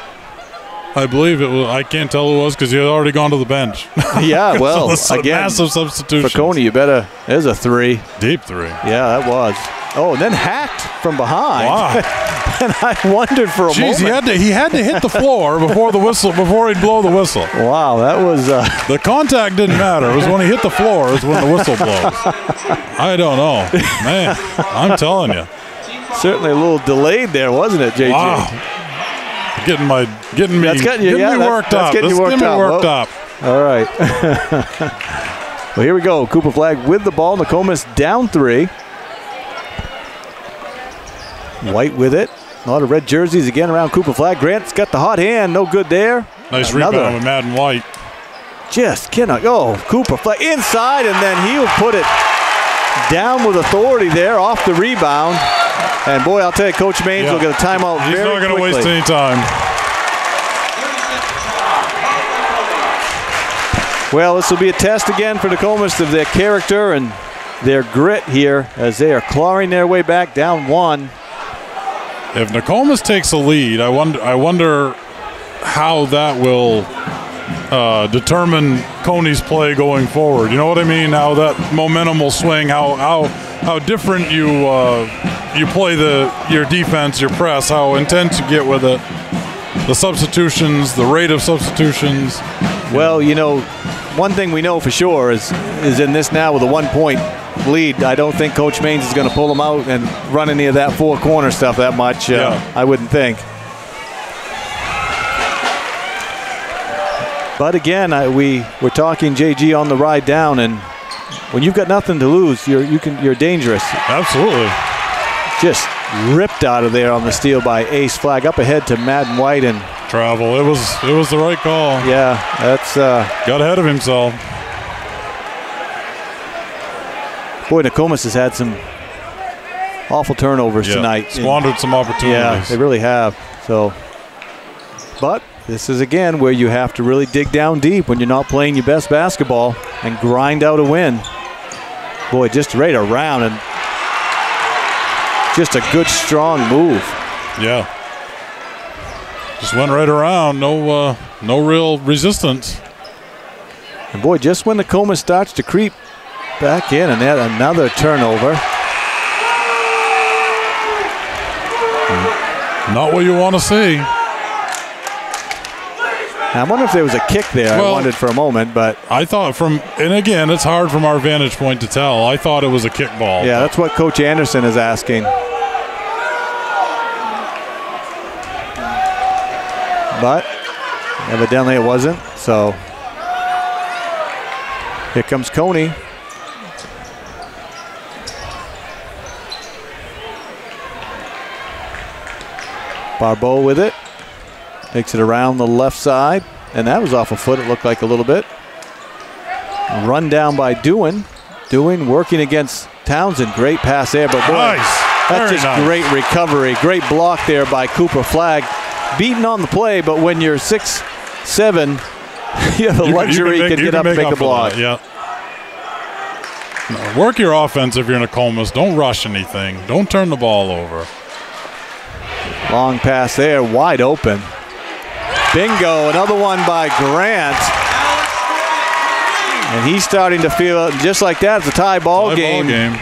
I believe it was. I can't tell who it was because he had already gone to the bench. yeah, well, so again, massive substitution for Cony. You better. There's a three. Deep three. Yeah, that was. Oh, and then hacked from behind. Wow. and I wondered for a Jeez, moment. He had, to, he had to hit the floor before the whistle before he'd blow the whistle. Wow, that was. Uh... The contact didn't matter. It was when he hit the floor. It was when the whistle blows. I don't know, man. I'm telling you. Certainly a little delayed there, wasn't it, JJ? Wow. Getting my getting me, that's getting, you, getting yeah, me that's, worked that's up. Getting you worked, me worked up. up. All right. well, here we go. Cooper Flagg with the ball. Nokomis down three. White with it. A lot of red jerseys again around Cooper Flagg. Grant's got the hot hand. No good there. Nice Another. rebound with Madden White. Just cannot. Oh, Cooper Flagg inside, and then he'll put it down with authority there off the rebound. And boy, I'll tell you, Coach Maines Yeah. will get a timeout He's very not going to waste any time. Well, this will be a test again for the Nokomis of their character and their grit here as they are clawing their way back down one. If Nokomis takes a lead, I wonder. I wonder how that will uh, determine Cony's play going forward. You know what I mean? How that momentum will swing. How how how different you uh, you play the your defense, your press. How intense you get with it. The substitutions, the rate of substitutions. Well, you know, one thing we know for sure is is in this now with a one point lead. I don't think Coach Maines is going to pull them out and run any of that four corner stuff that much. Uh, Yeah. I wouldn't think. But again, I, we we're talking JG on the ride down, and when you've got nothing to lose, you're you can you're dangerous. Absolutely. Just ripped out of there on the steal by Ace Flagg up ahead to Madden White, and Travel. It was it was the right call. yeah, that's. Uh, Got ahead of himself. Boy, Nokomis has had some awful turnovers Yeah. tonight. Squandered some opportunities. yeah, they really have. So, but this is again where you have to really dig down deep when you're not playing your best basketball and grind out a win. Boy, just right around and just a good strong move. Yeah. Just went right around. No, uh, no real resistance. And boy, just when Nokomis starts to creep back in, and then another turnover. Not what you want to see. I wonder if there was a kick there. I wondered for a moment, but I thought from, and again, it's hard from our vantage point to tell. I thought it was a kickball. yeah, that's what Coach Anderson is asking. But evidently it wasn't. So here comes Cony. Barbeau with it. Takes it around the left side. And that was off a foot, it looked like a little bit. Run down by Dewan. Dewan working against Townsend. Great pass there, but boy, Nice. that's Very just nice. great recovery. Great block there by Cooper Flagg. Beaten on the play, but when you're six seven, you have the You can- you luxury can can, get up and make a block. that, Yeah. No, work your offense if you're Nokomis. Don't rush anything. Don't turn the ball over. Long pass there, wide open. Bingo, another one by Grant. And he's starting to feel. Just like that, it's a tie ball, Tie game. Ball game.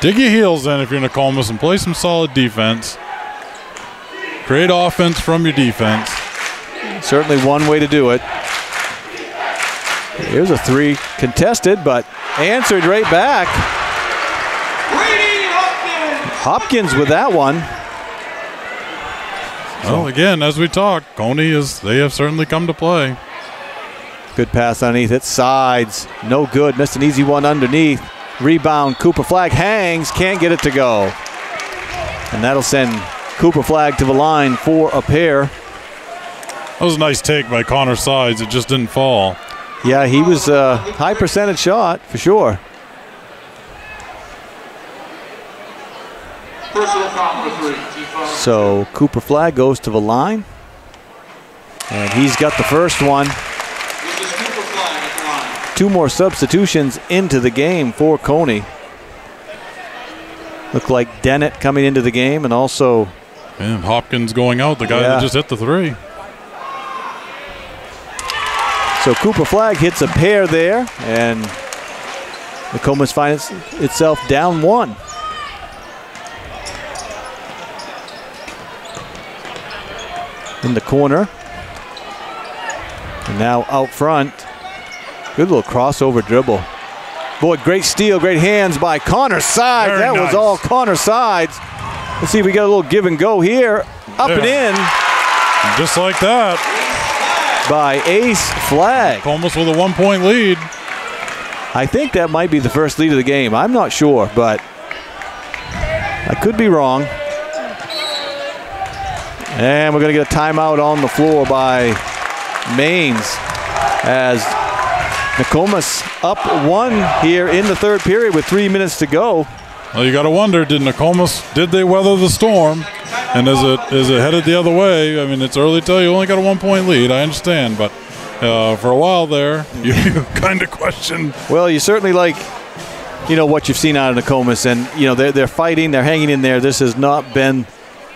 Dig your heels in if you're Nokomis and play some solid defense. Create offense from your defense. Certainly one way to do it. Here's a three contested, but answered right back. Hopkins with that one. Well, again, as we talk, Cony is they have certainly come to play. Good pass underneath it. Sides. No good. Missed an easy one underneath. Rebound. Cooper Flagg hangs. Can't get it to go. And that'll send Cooper Flagg to the line for a pair. That was a nice take by Connor Sides. It just didn't fall. Yeah, he was a high percentage shot for sure. Personal foul number three. Team foul. So Cooper Flagg goes to the line. And he's got the first one. This is Cooper Flagg at the line. Two more substitutions into the game for Cony. Look like Dennett coming into the game and also And Hopkins going out, the guy Yeah. that just hit the three. So Cooper Flagg hits a pair there, and the Comas finds itself down one. In the corner. And now out front. Good little crossover dribble. Boy, great steal, great hands by Connor Sides. Very that was all Connor Sides. Let's see, if we got a little give and go here. Up and in just like that, by Ace Flagg. almost with a one point lead. I think that might be the first lead of the game. I'm not sure, but I could be wrong. And we're going to get a timeout on the floor by Maines as Nokomis up one here in the third period with three minutes to go. Well, you got to wonder, did Nokomis, did they weather the storm? And is it is it headed the other way? I mean, it's early to tell. You only got a one point lead. I understand, but uh, for a while there, you, you kind of question. Well, you certainly like, you know, what you've seen out of Nokomis, and you know they're they're fighting, they're hanging in there. This has not been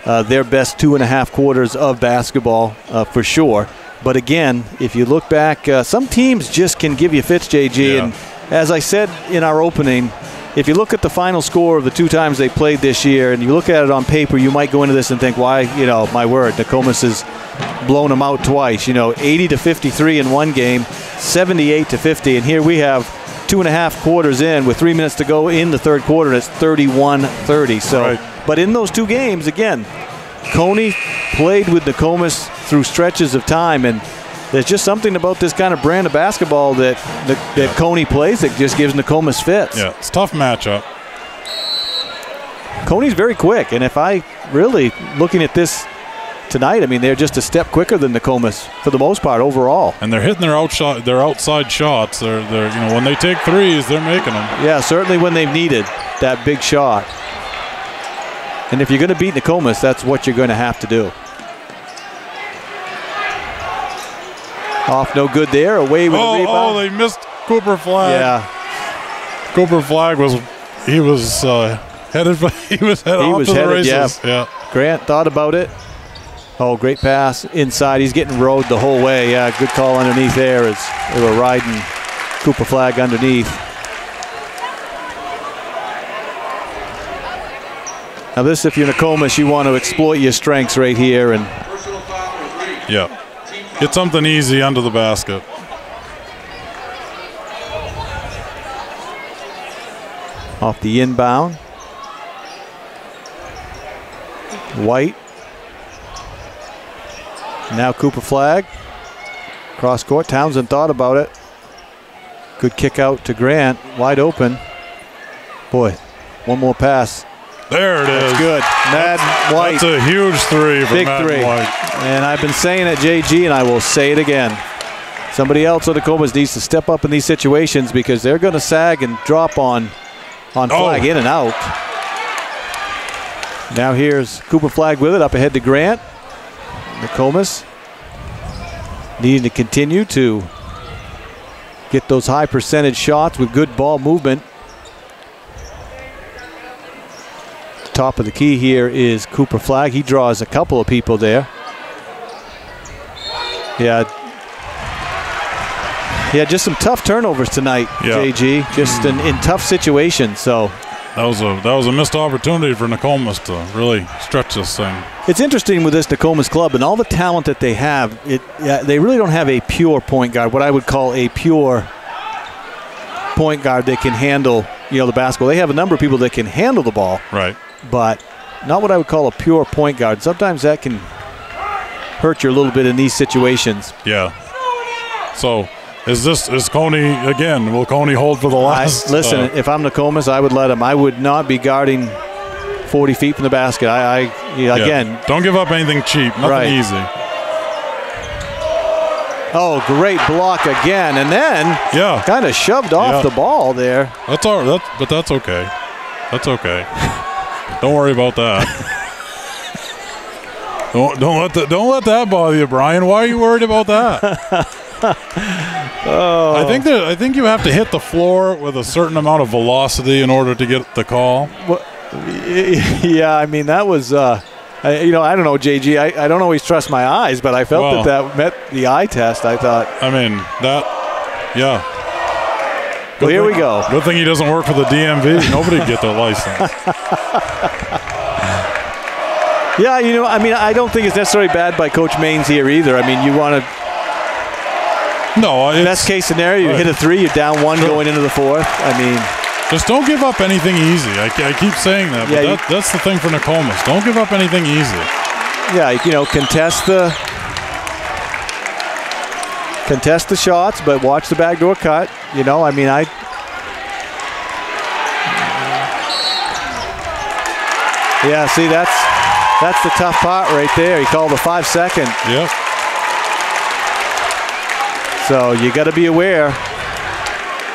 uh, their best two and a half quarters of basketball uh, for sure. But again, if you look back, uh, some teams just can give you fits, JG. Yeah. And as I said in our opening, if you look at the final score of the two times they played this year, and you look at it on paper, you might go into this and think, why, you know, my word, Nokomis has blown them out twice. You know, 80 to 53 in one game, 78 to 50, and here we have two and a half quarters in with three minutes to go in the third quarter, and it's 31-30. So, Right. But in those two games, again, Cony played with Nokomis through stretches of time, and there's just something about this kind of brand of basketball that that, that Cony plays that just gives Nokomis fits. Yeah, it's a tough matchup. Cony's very quick, and if I really looking at this tonight, I mean they're just a step quicker than Nokomis for the most part overall. And they're hitting their outshot, their outside shots. They're, they're, you know, when they take threes, they're making them. Yeah, certainly when they've needed that big shot. And if you're going to beat Nokomis, that's what you're going to have to do. Off no good there. Away with Oh, the rebound. oh, they missed Cooper Flagg. yeah, Cooper Flagg was, he was uh, headed, he was headed He off was to the headed, yeah. races. Yeah. Grant thought about it. Oh, great pass inside. He's getting rode the whole way. Yeah, good call underneath there as they were riding Cooper Flagg underneath. Now this, if you're Nokomis, you want to exploit your strengths right here and Personal foul number three. Yeah. Get something easy under the basket. off the inbound. White. Now Cooper Flagg. Cross court. Townsend thought about it. Good kick out to Grant. Wide open. Boy, one more pass. There it is. That's good. Mad White. That's a huge three for Big three. White. And I've been saying it, JG, and I will say it again. Somebody else on the Cobras needs to step up in these situations because they're going to sag and drop on on Oh. Flagg in and out. Now here's Cooper Flagg with it up ahead to Grant. Nokomis needing to continue to get those high percentage shots with good ball movement. Top of the key here is Cooper Flagg. He draws a couple of people there. Yeah. Yeah, just some tough turnovers tonight, Yeah. JG. Just in, in tough situations. So That was a that was a missed opportunity for Nokomis to really stretch this thing. It's interesting with this Nokomis club and all the talent that they have. It yeah, they really don't have a pure point guard, what I would call a pure point guard that can handle you know the basketball. They have a number of people that can handle the ball, Right. But not what I would call a pure point guard. Sometimes that can hurt you a little bit in these situations. Yeah. So is this is Cony again? Will Cony hold for the I, last? listen, uh, if I'm Nokomis, I would let him. I would not be guarding 40 feet from the basket. I, I yeah, yeah. again, don't give up anything cheap. Nothing Right. easy. oh, great block again, and then Yeah. kind of shoved off Yeah. the ball there. That's all. That, but that's okay. That's okay. don't worry about that. don't don't let that don't let that bother you, Brian. Why are you worried about that? I think that I think you have to hit the floor with a certain amount of velocity in order to get the call. Well, yeah, I mean that was, uh, I, you know, I don't know, JG. I, I don't always trust my eyes, but I felt Well- that that met the eye test. I thought, I mean that. Yeah. Well, here we go. Good thing he doesn't work for the DMV. Nobody get their license. Yeah, you know, I mean, I don't think it's necessarily bad by Coach Maines here either. I mean, you want to No, best case scenario, you Right. hit a three, you're down one Sure. going into the fourth. I mean, just don't give up anything easy. I, I keep saying that, but Yeah, you- that's the thing for Nokomis. Don't give up anything easy. yeah, you know, contest the contest the shots, but watch the backdoor cut. You know, I mean, I Yeah, see, that's that's the tough part right there. He called the five second. Yep. So you got to be aware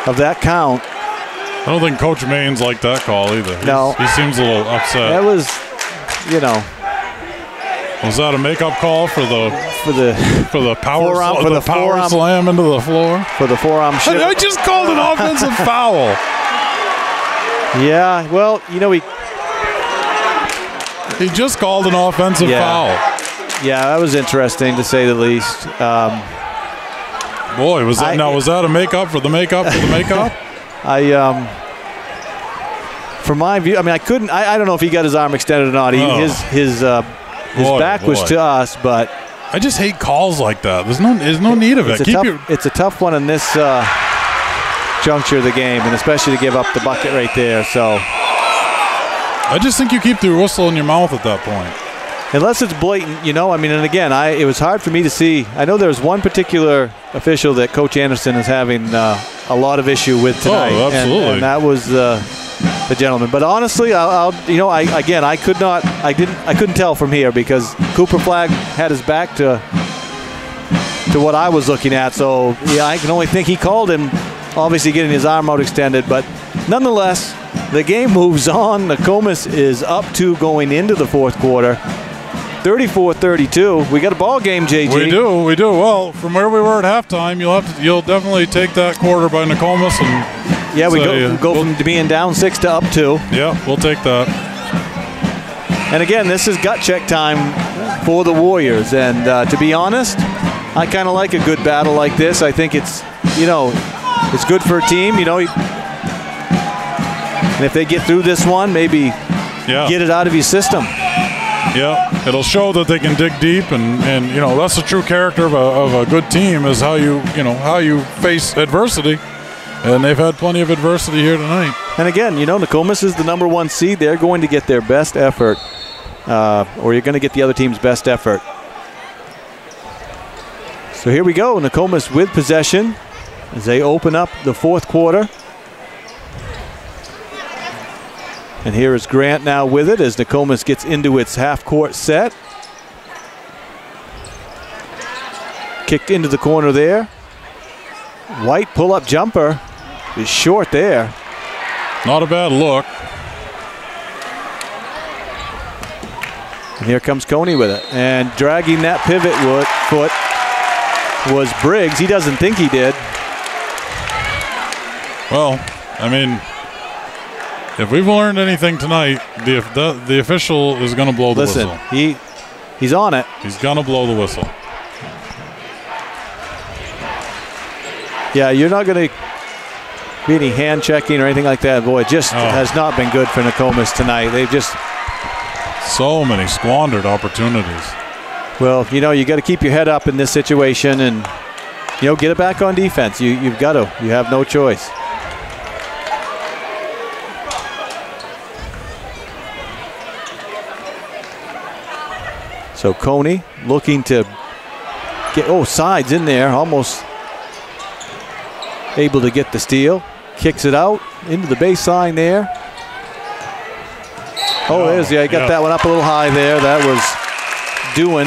of that count. I don't think Coach Main's like that call either. He's- No. He seems a little upset. That was, you know, Was that a makeup call for the for the for the power Forearm- for the, the power forearm. slam into the floor? for the forearm I shift. just called an offensive foul. Yeah, well, you know, he He just called an offensive Yeah. foul. yeah, that was interesting to say the least. Um, Boy, was that I- now was that a makeup for the makeup for the makeup? I um, from my view, I mean, I couldn't. I, I don't know if he got his arm extended or not. He, Oh. His his uh, his Boy, back was to us, but I just hate calls like that. There's no there's no need of it's it. a Keep tough your it's a tough one in this uh, juncture of the game, and especially to give up the bucket right there. So I just think you keep the whistle in your mouth at that point. unless it's blatant, you know, I mean, and again, I it was hard for me to see. I know there was one particular official that Coach Anderson is having uh, a lot of issue with tonight, and- Oh, absolutely. and, that was uh, the gentleman. But honestly, I'll, I'll you know, I again, I could not, I didn't, I couldn't tell from here because Cooper Flagg had his back to to what I was looking at. So yeah, I can only think he called him, obviously getting his arm out extended, but nonetheless. The game moves on. Nokomis is up two going into the fourth quarter. 34-32. We got a ball game, JG. We do, we do. Well, from where we were at halftime, you'll have to, you'll definitely take that quarter by Nokomis, and Yeah, we go, go we'll- from being down six to up two. yeah, we'll take that. And again, this is gut check time for the Warriors. And uh, to be honest, I kind of like a good battle like this. I think it's, you know, it's good for a team. You know, and if they get through this one, maybe Yeah, get it out of your system. Yeah. It'll show that they can dig deep, and and you know that's the true character of a, of a good team is how you you know how you face adversity, and they've had plenty of adversity here tonight. And again, you know, Nokomis is the number one seed. They're going to get their best effort, uh, or you're going to get the other team's best effort. So here we go. Nokomis with possession as they open up the fourth quarter. And here is Grant now with it as Nokomis gets into its half court set. Kicked into the corner there. White pull up jumper is short there. Not a bad look. And here comes Cony with it. And dragging that pivot foot was Briggs. He doesn't think he did. Well, I mean, if we've learned anything tonight, the the, the official is going to blow the Listen, whistle. he he's on it. He's going to blow the whistle. Yeah, you're not going to be any hand checking or anything like that. Boy, it just Oh. has not been good for Nokomis tonight. They've just, So many squandered opportunities. well, you know, you got to keep your head up in this situation and, you know, get it back on defense. You, you've got to. You have no choice. So Cony looking to get, oh, Sides in there, almost able to get the steal. Kicks it out into the baseline there. Oh, oh there's, yeah, he got that one up a little high there. That was doing.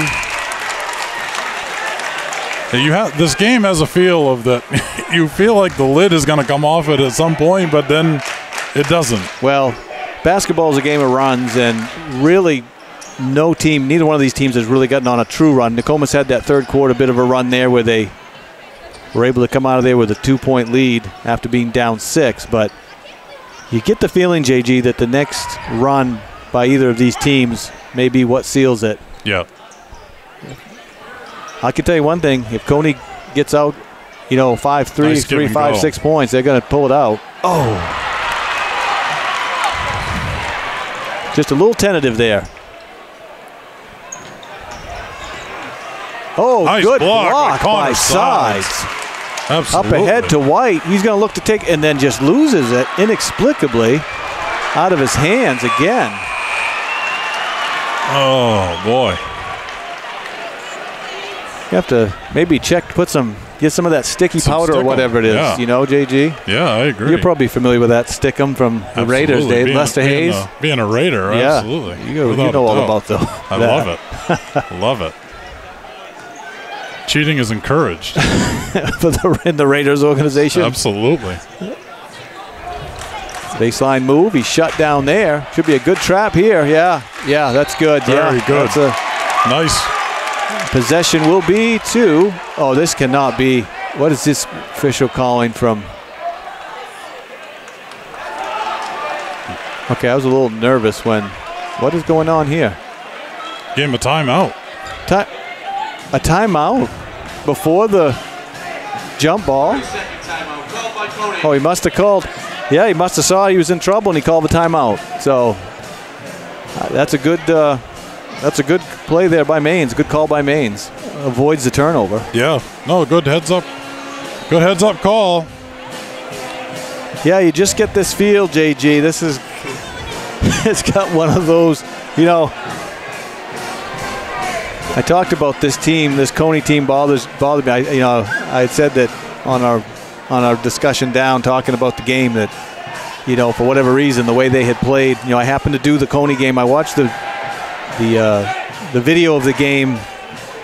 You have this game has a feel of that. you feel like the lid is going to come off it at some point, but then it doesn't. Well, basketball is a game of runs, and really, no team, neither one of these teams has really gotten on a true run. Nokomis had that third quarter a bit of a run there where they were able to come out of there with a two point lead after being down six. But you get the feeling, JG, that the next run by either of these teams may be what seals it. Yeah. I can tell you one thing if Cony gets out, you know, five, three, Nice three, five, six points, they're going to pull it out. Oh. Just a little tentative there. Oh, Nice good block block, by by Sides. Sides. Up ahead to White. He's going to look to take and then just loses it inexplicably out of his hands again. Oh boy. You have to maybe check, put some get some of that sticky Some powder or whatever it is. yeah. You know, JG. Yeah, I agree. You're probably familiar with that stickum from the Raiders Absolutely. days. Being- Lester being Hayes. a- being a Raider, yeah, absolutely. You, you Without know a all about the. I love it. love it. Cheating is encouraged. for the in the Raiders organization. Absolutely. Baseline move. He's shut down there. Should be a good trap here. Yeah, yeah, that's good. Very yeah, good. That's a, Nice. Possession will be to. Oh, this cannot be. What is this official calling from? Okay, I was a little nervous when. What is going on here? Game a timeout. Ti- a timeout before the jump ball. Second timeout called by Cony. Oh, he must have called. Yeah, he must have saw he was in trouble and he called the timeout. So uh, that's a good. Uh, that's a good play there by Maines. Good call by Maines. Avoids the turnover. Yeah. No, good heads up. Good heads up call. Yeah, you just get this feel, JG. This is. it's got one of those. You know. I talked about this team. This Cony team bothers bothered me. I, you know, I said that on our on our discussion down, talking about the game that. You know, for whatever reason, the way they had played. You know, I happened to do the Cony game. I watched the the uh, the video of the game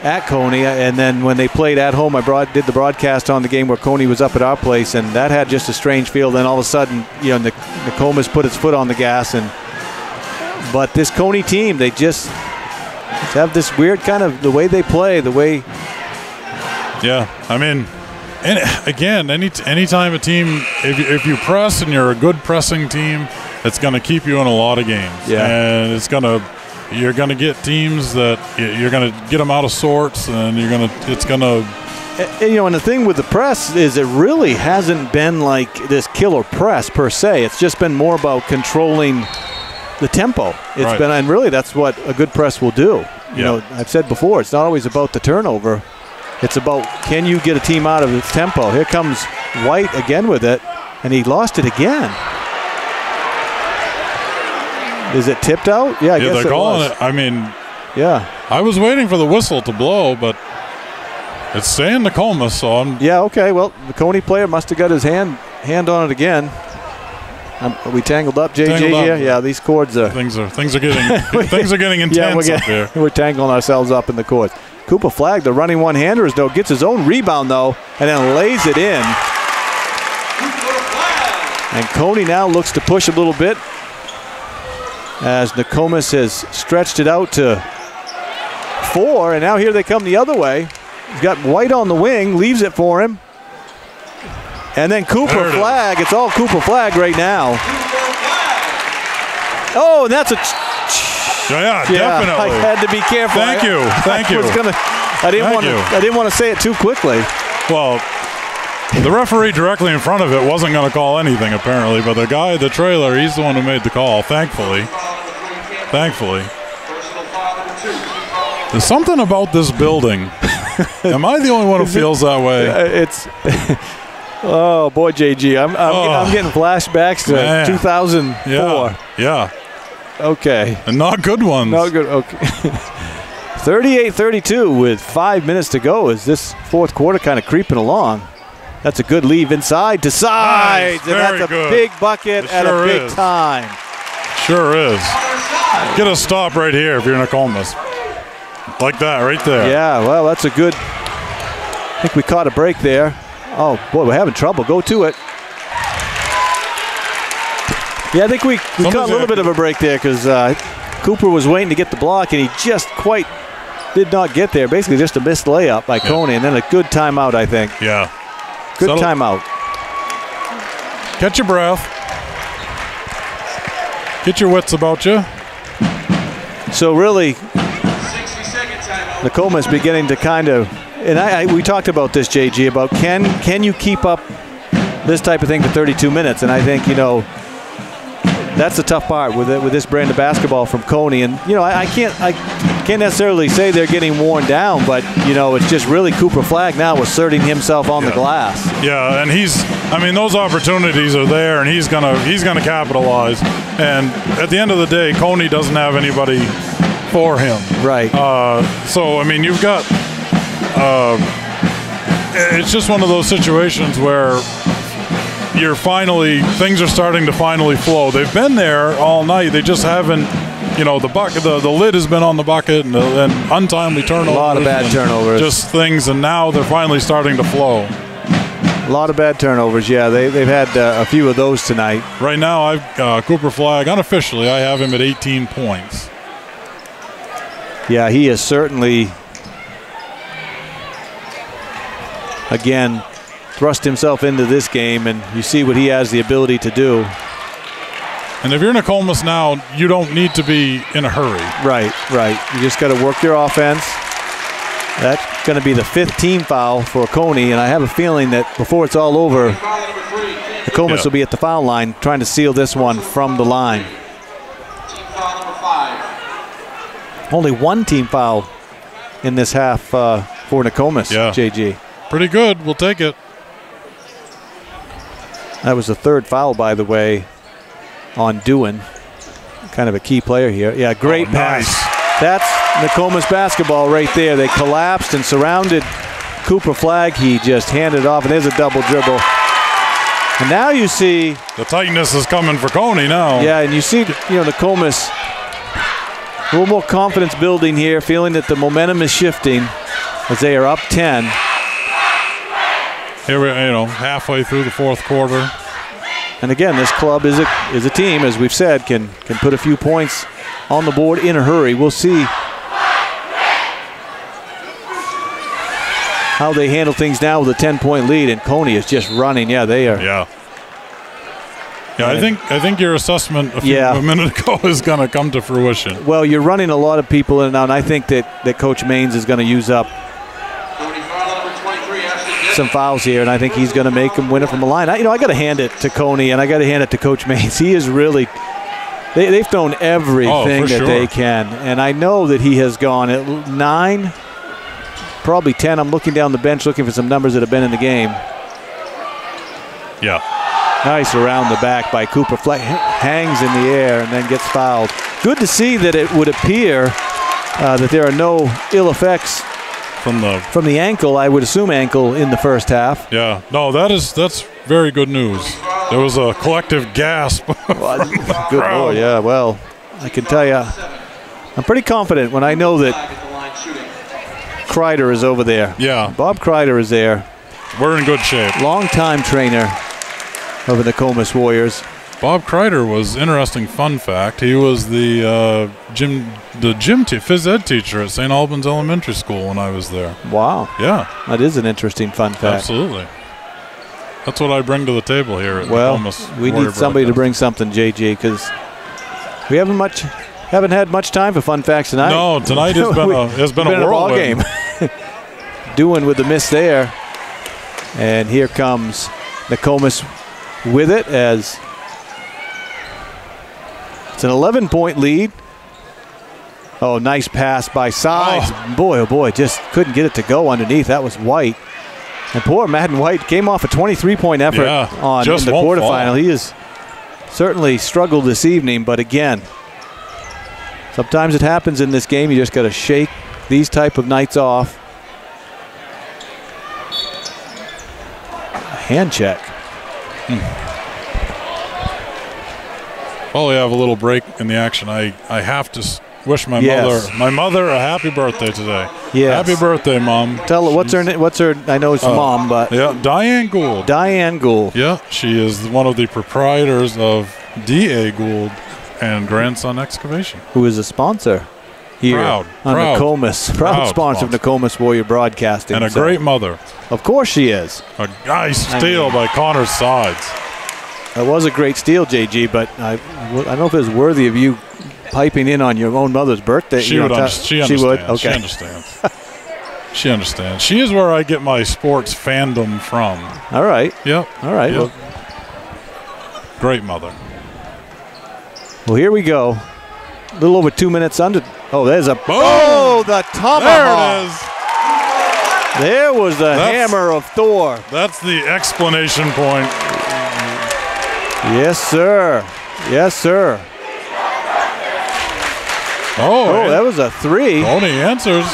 at Cony, and then when they played at home, I brought did the broadcast on the game where Cony was up at our place, and that had just a strange feel. Then all of a sudden, you know, Nic- Nokomis put its foot on the gas, and but this Cony team, they just have this weird kind of the way they play, the way Yeah. I mean, and again, any anytime a team, if you, if you press and you're a good pressing team, it's going to keep you in a lot of games. Yeah. And it's going to, you're going to get teams that you're going to get them out of sorts, and you're going to, it's going to, And, and, you know, and the thing with the press is it really hasn't been like this killer press per se. It's just been more about controlling the tempo. It's Right. been, and really, that's what a good press will do. You Yeah. know, I've said before, it's not always about the turnover. It's about can you get a team out of its tempo. Here comes White again with it, and he lost it again. Is it tipped out? Yeah, I yeah, guess they're it calling was. it. I mean, Yeah, I was waiting for the whistle to blow, but it's saying Tacoma, so I'm, Yeah, okay. Well, the Cony player must have got his hand hand on it again. Um, are we tangled up, JJ? Tangled up. here? Yeah, these cords are. things are things are getting things are getting intense Yeah, we're, up getting, here. we're tangling ourselves up in the cords. Cooper Flagg, the running one-hander, is though gets his own rebound though, and then lays it in. And Cony now looks to push a little bit as Nokomis has stretched it out to four, and now here they come the other way. He's got White on the wing, leaves it for him. And then Cooper There it is. Flagg. It's all Cooper Flagg right now. Oh, and that's a Yeah, yeah, definitely. I had to be careful. Thank I- you, thank I you. gonna. I didn't want to. I didn't want to say it too quickly. Well, the referee directly in front of it wasn't going to call anything apparently, but the guy, the trailer, he's the one who made the call. Thankfully, thankfully. Personal foul number two. There's something about this building. Am I the only one who feels that way? It's. oh boy, JG, I'm I'm, Oh. I'm getting flashbacks to Man. 2004. Yeah, yeah, Okay, and not good ones. no good. Okay. 38-32 with five minutes to go. Is this fourth quarter kind of creeping along? That's a good leave inside to side, Nice, and that's a good. big bucket It at sure a big is. time. Sure is. Get a stop right here if you're in Nokomis. Like that, right there. Yeah, well, that's a good. I think we caught a break there. Oh boy, we're having trouble. Go to it. Yeah, I think we, we caught a little bit of a break there because uh, Cooper was waiting to get the block and he just quite did not get there. Basically, just a missed layup by Cony and then a good timeout. I think Yeah. good Settle- timeout. Catch your breath. Get your wits about you. So really, 60 second timeout. Nokomis beginning to kind of, and I, I we talked about this, JG, about can can you keep up this type of thing for 32 minutes? And I think you know that's the tough part with it, with this brand of basketball from Cony. And you know I, I can't I can't necessarily say they're getting worn down, but you know it's just really Cooper Flagg now asserting himself on the glass. Yeah, and he's I mean those opportunities are there and he's gonna he's gonna capitalize. And at the end of the day, Cony doesn't have anybody for him. Right. Uh, so I mean you've got uh, it's just one of those situations where you're finally things are starting to finally flow. They've been there all night. They just haven't. You know the bucket, the, the lid has been on the bucket, and, and untimely turnovers. A lot of bad turnovers. Just things, and now they're finally starting to flow. A lot of bad turnovers. Yeah, they, they've had uh, a few of those tonight. Right now, I've uh, Cooper Flagg unofficially. I have him at 18 points. Yeah, he is certainly, again, thrust himself into this game, and you see what he has the ability to do. And if you're Nokomis now, you don't need to be in a hurry. Right, right. You just got to work your offense. That's going to be the fifth team foul for Cony, and I have a feeling that before it's all over, Foul number three. Team Nokomis Yeah. will be at the foul line trying to seal this one from the line. foul number five. Only one team foul in this half uh, for Nokomis, Yeah. JG. Pretty good. We'll take it. That was the third foul, by the way, on Dewan. Kind of a key player here. Yeah, great Oh, pass. nice. That's Nokomis basketball right there. They collapsed and surrounded Cooper Flagg. He just handed off, and there's a double dribble. And now you see, The tightness is coming for Cony now. yeah, and you see, you know, Nokomis a little more confidence building here, feeling that the momentum is shifting as they are up 10. Here we, you know, halfway through the fourth quarter. And again, this club is a is a team, as we've said, can can put a few points on the board in a hurry. We'll see how they handle things now with a 10 point lead, and Cony is just running. Yeah, they are. Yeah. Yeah, I think I think your assessment a, few, Yeah. a minute ago is going to come to fruition. Well, you're running a lot of people in and out, and I think that, that Coach Maines is going to use up Cody foul number 23. Ashley Dick. Some fouls here, and I think he's going to make him win it from the line. I, you know, I got to hand it to Cony, and I got to hand it to Coach Maines. He is really. They, they've thrown everything Oh, that sure. they can, and I know that he has gone at nine, probably ten. I'm looking down the bench looking for some numbers that have been in the game. Yeah. Nice around the back by Cooper. Flagg hangs in the air and then gets fouled. Good to see that it would appear uh, that there are no ill effects From the from the ankle. I would assume ankle in the first half. yeah. No, that is that's very good news. There was a collective gasp. Good lord, yeah. Well, I can tell you, I'm pretty confident when I know that Back at the line shooting. Kreider is over there. yeah, Bob Kreider is there, we're in good shape. longtime trainer of the Nokomis Warriors. Bob Kreider was interesting. Fun fact: he was the uh, gym the gym te- phys ed teacher at St. Albans Elementary School when I was there. Wow, Yeah, that is an interesting fun fact. absolutely. That's what I bring to the table here. At Well, we need somebody to bring something, JJ, because we haven't much, haven't had much time for fun facts tonight. No, tonight has been a has been, Been a ball game. Dewan with the miss there, and here comes Nokomis with it as it's an 11 point lead. Oh, nice pass by Sides. Oh. Boy, oh boy, just couldn't get it to go underneath. That was White. And poor Madden White came off a 23 point effort Yeah, on in the quarterfinal. fall. He has certainly struggled this evening, but again, sometimes it happens in this game. You just got to shake these type of nights off. Hand check. Hmm. Oh, While we have a little break in the action, I, I have to wish my Yes. mother my mother a happy birthday today. Yes. Happy birthday, mom. Tell her what's her na- what's her. I know it's Oh. mom, but Yeah, Diane Gould. Diane Gould. Yeah, she is one of the proprietors of D.A. Gould and Grandson Excavation. who is a sponsor here Proud, on proud, Nokomis. Proud, proud sponsor of. Nokomis Warrior Broadcasting. And a So, great mother. Of course she is. A nice I steal mean- by Connor Sides. That was a great steal, JG, but I, I don't know if it was worthy of you piping in on your own mother's birthday. She you would. under- she she understands. would. She understands. she understands. She is where I get my sports fandom from. All right. Yep. All right. Yep. Well, Great mother. well, here we go. A little over two minutes under. Oh, there's a. Boom! Oh, the tomahawk. There it is. There was the That's- hammer of Thor. That's the explanation point. Yes, sir. Yes, sir. Oh, Oh, that was a three. Cony answers.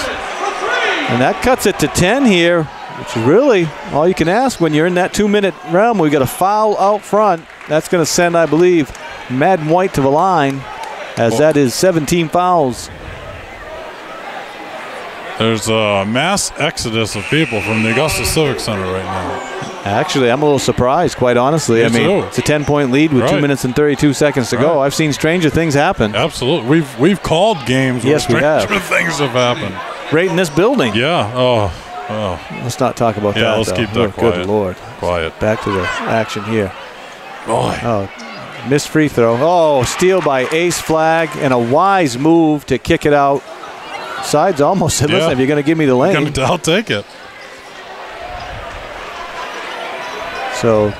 And that cuts it to 10 here which is really all you can ask when you're in that two-minute realm. We got a foul out front. That's going to send, I believe, Madden White to the line, as that is 17 fouls. There's a mass exodus of people from the Augusta Civic Center right now. Actually, I'm a little surprised, quite honestly. Me I mean, it's a 10-point lead with two minutes and 32 seconds to go. I've seen stranger things happen Absolutely, we've we've called games Yes, we where have. stranger things have happened. right in this building. Yeah. Oh, oh, Let's not talk about Yeah, that. let's though. keep oh, that Oh, Good quiet. lord. quiet. Back to the action here. Boy. Oh, missed free throw. Oh, steal by Ace Flagg and a wise move to kick it out. Sides almost said, listen, Yeah. if you're going to give me the lane. I'll take it. So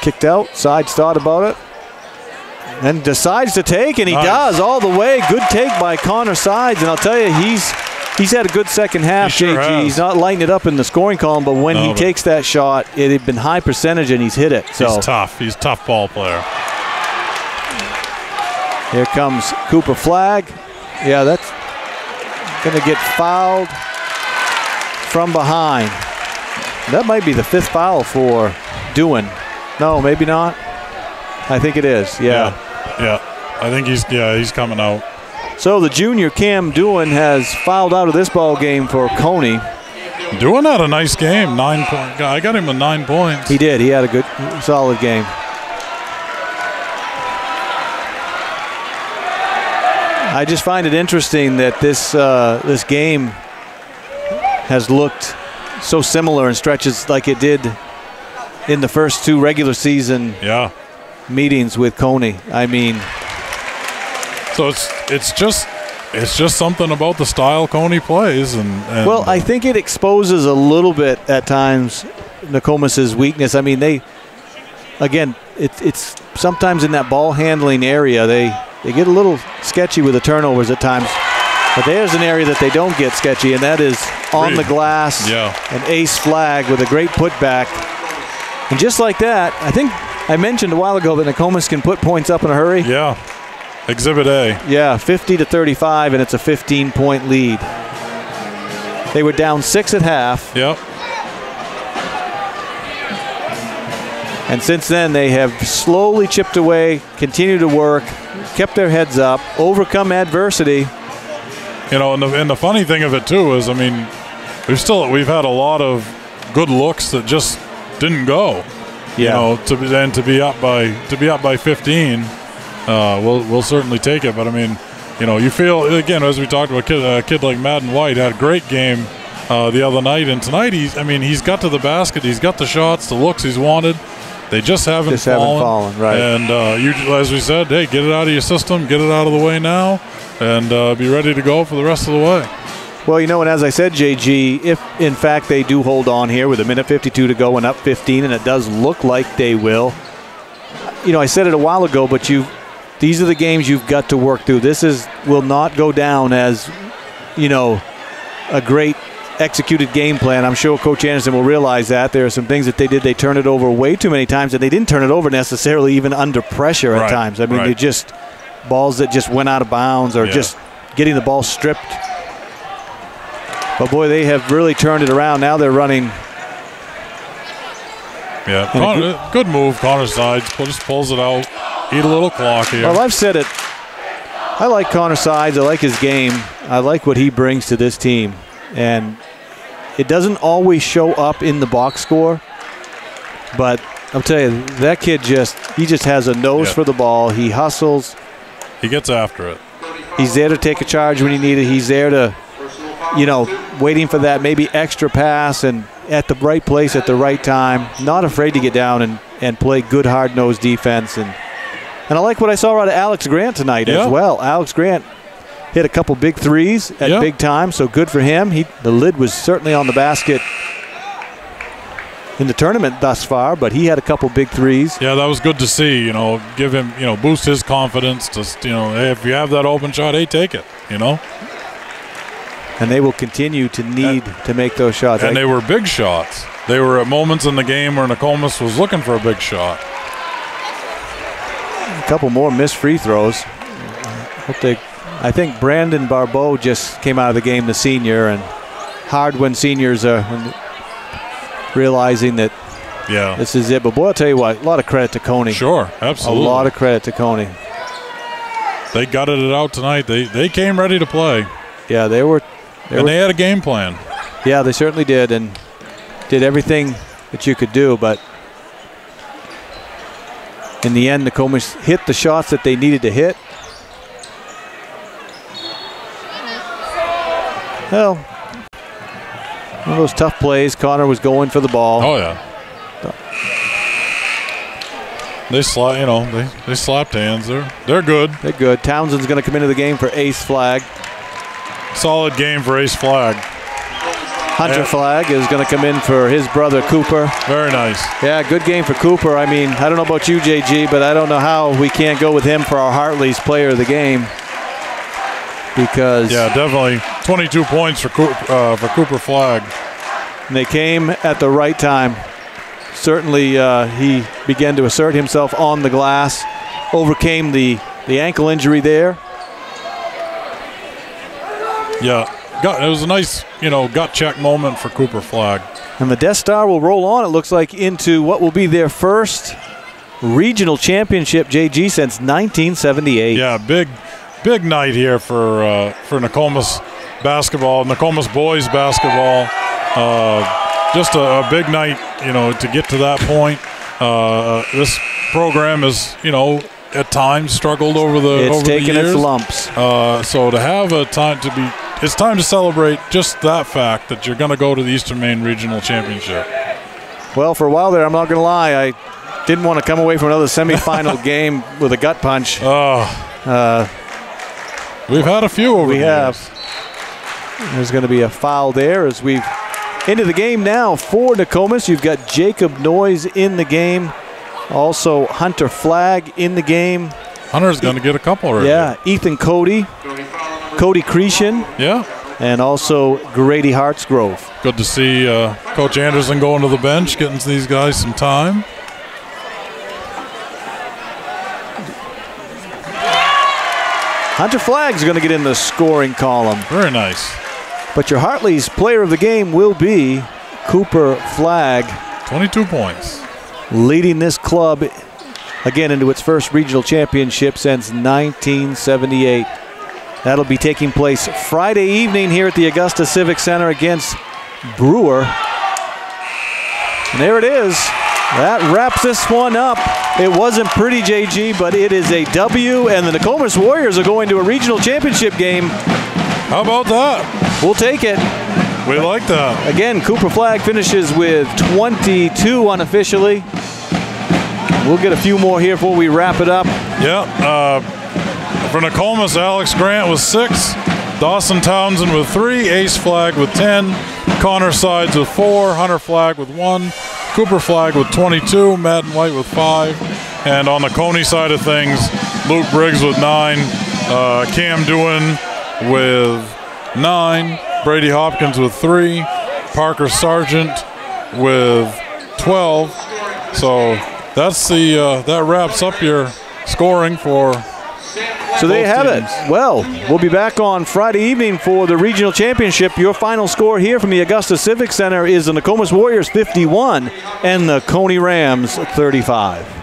kicked out. Sides thought about it. And decides to take, and he Nice. does all the way. Good take by Connor Sides, and I'll tell you, he's he's had a good second half. He sure JG, he's not lighting it up in the scoring column, but when No, he but- takes that shot, it had been high percentage, and he's hit it. So He's tough. He's a tough ball player. Here comes Cooper Flagg. Yeah, that's going to get fouled from behind. That might be the fifth foul for Dewan. No, maybe not. I think it is. Yeah. Yeah. Yeah. I think he's yeah he's coming out. So the junior Cam Dewan has fouled out of this ball game for Cony. Doing that a nice game. Nine point. I got him with nine points. He did. He had a good, solid game. I just find it interesting that this uh, this game has looked so similar in stretches like it did in the first two regular season yeah. meetings with Cony. I mean, So it's it's just it's just something about the style Cony plays and, and well, I think it exposes a little bit at times Nokomis's weakness. I mean, they again, it, it's sometimes in that ball handling area they they get a little sketchy with the turnovers at times. But there's an area that they don't get sketchy, and that is on the glass. Yeah. An ace Flagg with a great putback. And just like that, I think I mentioned a while ago that Nokomis can put points up in a hurry. yeah. Exhibit A. Yeah, 50 to 35, and it's a 15 point lead. They were down six at half, Yep. and since then they have slowly chipped away, continued to work, kept their heads up, overcome adversity. You know, and the, and the funny thing of it too is, I mean, we've still we've had a lot of good looks that just didn't go. Yeah. You know, to be and to be up by to be up by 15, uh, we'll we'll certainly take it. But I mean, you know, you feel again as we talked about, a kid, a kid like Madden White had a great game uh, the other night, and tonight he's I mean he's got to the basket, he's got the shots, the looks he's wanted. They just haven't Just haven't fallen. fallen, right. And uh, you, as we said, hey, get it out of your system, get it out of the way now, and uh, be ready to go for the rest of the way. Well, you know, and as I said, JG, if in fact they do hold on here with a minute 52 to go and up 15, and it does look like they will, you know, I said it a while ago, but you, these are the games you've got to work through. This is will not go down as, you know, a great executed game plan. I'm sure Coach Anderson will realize that there are some things that they did. They turned it over way too many times, and they didn't turn it over necessarily even under pressure at Right, times. I mean, right. they just balls that just went out of bounds or Yeah. just getting the ball stripped. But boy, they have really turned it around. Now they're running. Yeah, Connor, good move. Connor sides just pulls it out. Eat a little clock here. Well, I've said it. I like Connor Sides. I like his game. I like what he brings to this team, and it doesn't always show up in the box score. But I'll tell you, that kid just—he just has a nose Yeah. for the ball. He hustles. he gets after it. He's there to take a charge when he need it. He's there to, you know, waiting for that maybe extra pass and at the right place at the right time. Not afraid to get down and, and play good hard nosed defense. And and I like what I saw out of Alex Grant tonight Yeah. as well. Alex Grant hit a couple big threes at Yeah. big time, so good for him. He the lid was certainly on the basket in the tournament thus far, but he had a couple big threes. Yeah, that was good to see. You know, give him, you know, boost his confidence. To you know, hey, if you have that open shot, hey, take it. You know, And they will continue to need to make those shots. and I- they were big shots. They were at moments in the game where Nokomis was looking for a big shot. a couple more missed free throws. Hope they, I think Brandon Barbeau just came out of the game, the senior, and hard when seniors are realizing that Yeah. this is it. But boy, I'll tell you what, a lot of credit to Cony. Sure, absolutely. A lot of credit to Cony. they gutted it out tonight. They they came ready to play, Yeah, they were. They and were they had a game plan. yeah, they certainly did, and did everything that you could do. But in the end, Nokomis hit the shots that they needed to hit. Well, one of those tough plays. Connor was going for the ball. Oh yeah. They slap, you know, they, they slapped hands. They're they're good. They're good. Townsend's going to come into the game for ace Flagg. Solid game for Ace Flagg. Hunter Yeah. Flagg is going to come in for his brother Cooper. Very nice. Yeah, good game for Cooper. I mean, I don't know about you, JG, but I don't know how we can't go with him for our Hartley's player of the game. Because Yeah, definitely 22 points for Coop, uh, for Cooper Flagg. And they came at the right time. Certainly, uh, he began to assert himself on the glass, overcame the, the ankle injury there. Yeah, got, it was a nice you know gut check moment for Cooper Flagg. And the Death Star will roll on, it looks like, into what will be their first regional championship, JG, since 1978. Yeah, big big night here for uh, for Nokomis basketball, Nokomis boys basketball. Uh, just a, a big night, you know, to get to that point. Uh, this program is, you know, at times struggled over the It's over taken the years. its lumps. Uh, so to have a time to be, it's time to celebrate just that fact that you're going to go to the Eastern Maine Regional Championship. Well, for a while there, I'm not going to lie, I didn't want to come away from another semifinal game with a gut punch. Oh, Uh, we've had a few over we the have. years. There's going to be a foul there as we've into the game now for Nokomis. You've got Jacob Noyes in the game, also Hunter Flagg in the game. Hunter's going to get a couple right Yeah, Ethan Cody, Cody Cretion, Yeah. and also Grady Hartsgrove. Good to see uh, Coach Anderson going to the bench, getting these guys some time. Hunter Flagg's going to get in the scoring column. Very nice. But your Hartley's player of the game will be Cooper Flagg, 22 points. leading this club again into its first regional championship since 1978. That'll be taking place Friday evening here at the Augusta Civic Center against Brewer. And there it is. That wraps this one up. It wasn't pretty, JG, but it is a W, and the Nokomis Warriors are going to a regional championship game. How about that? We'll take it. We like that. Again, Cooper Flagg finishes with 22 unofficially. We'll get a few more here before we wrap it up. Yeah. Uh, for Nokomis, Alex Grant with six, Dawson Townsend with three, Ace Flagg with 10, Connor Sides with four, Hunter Flagg with one, Cooper Flagg with 22, Madden White with five, and on the Cony side of things, Luke Briggs with nine, uh, Cam Dewan with nine, Brady Hopkins with three, Parker Sargent with 12. So that's the uh, that wraps up your scoring for So there you have teams. it. Well, we'll be back on Friday evening for the regional championship. Your final score here from the Augusta Civic Center is the Nokomis Warriors 51 and the Cony Rams 35.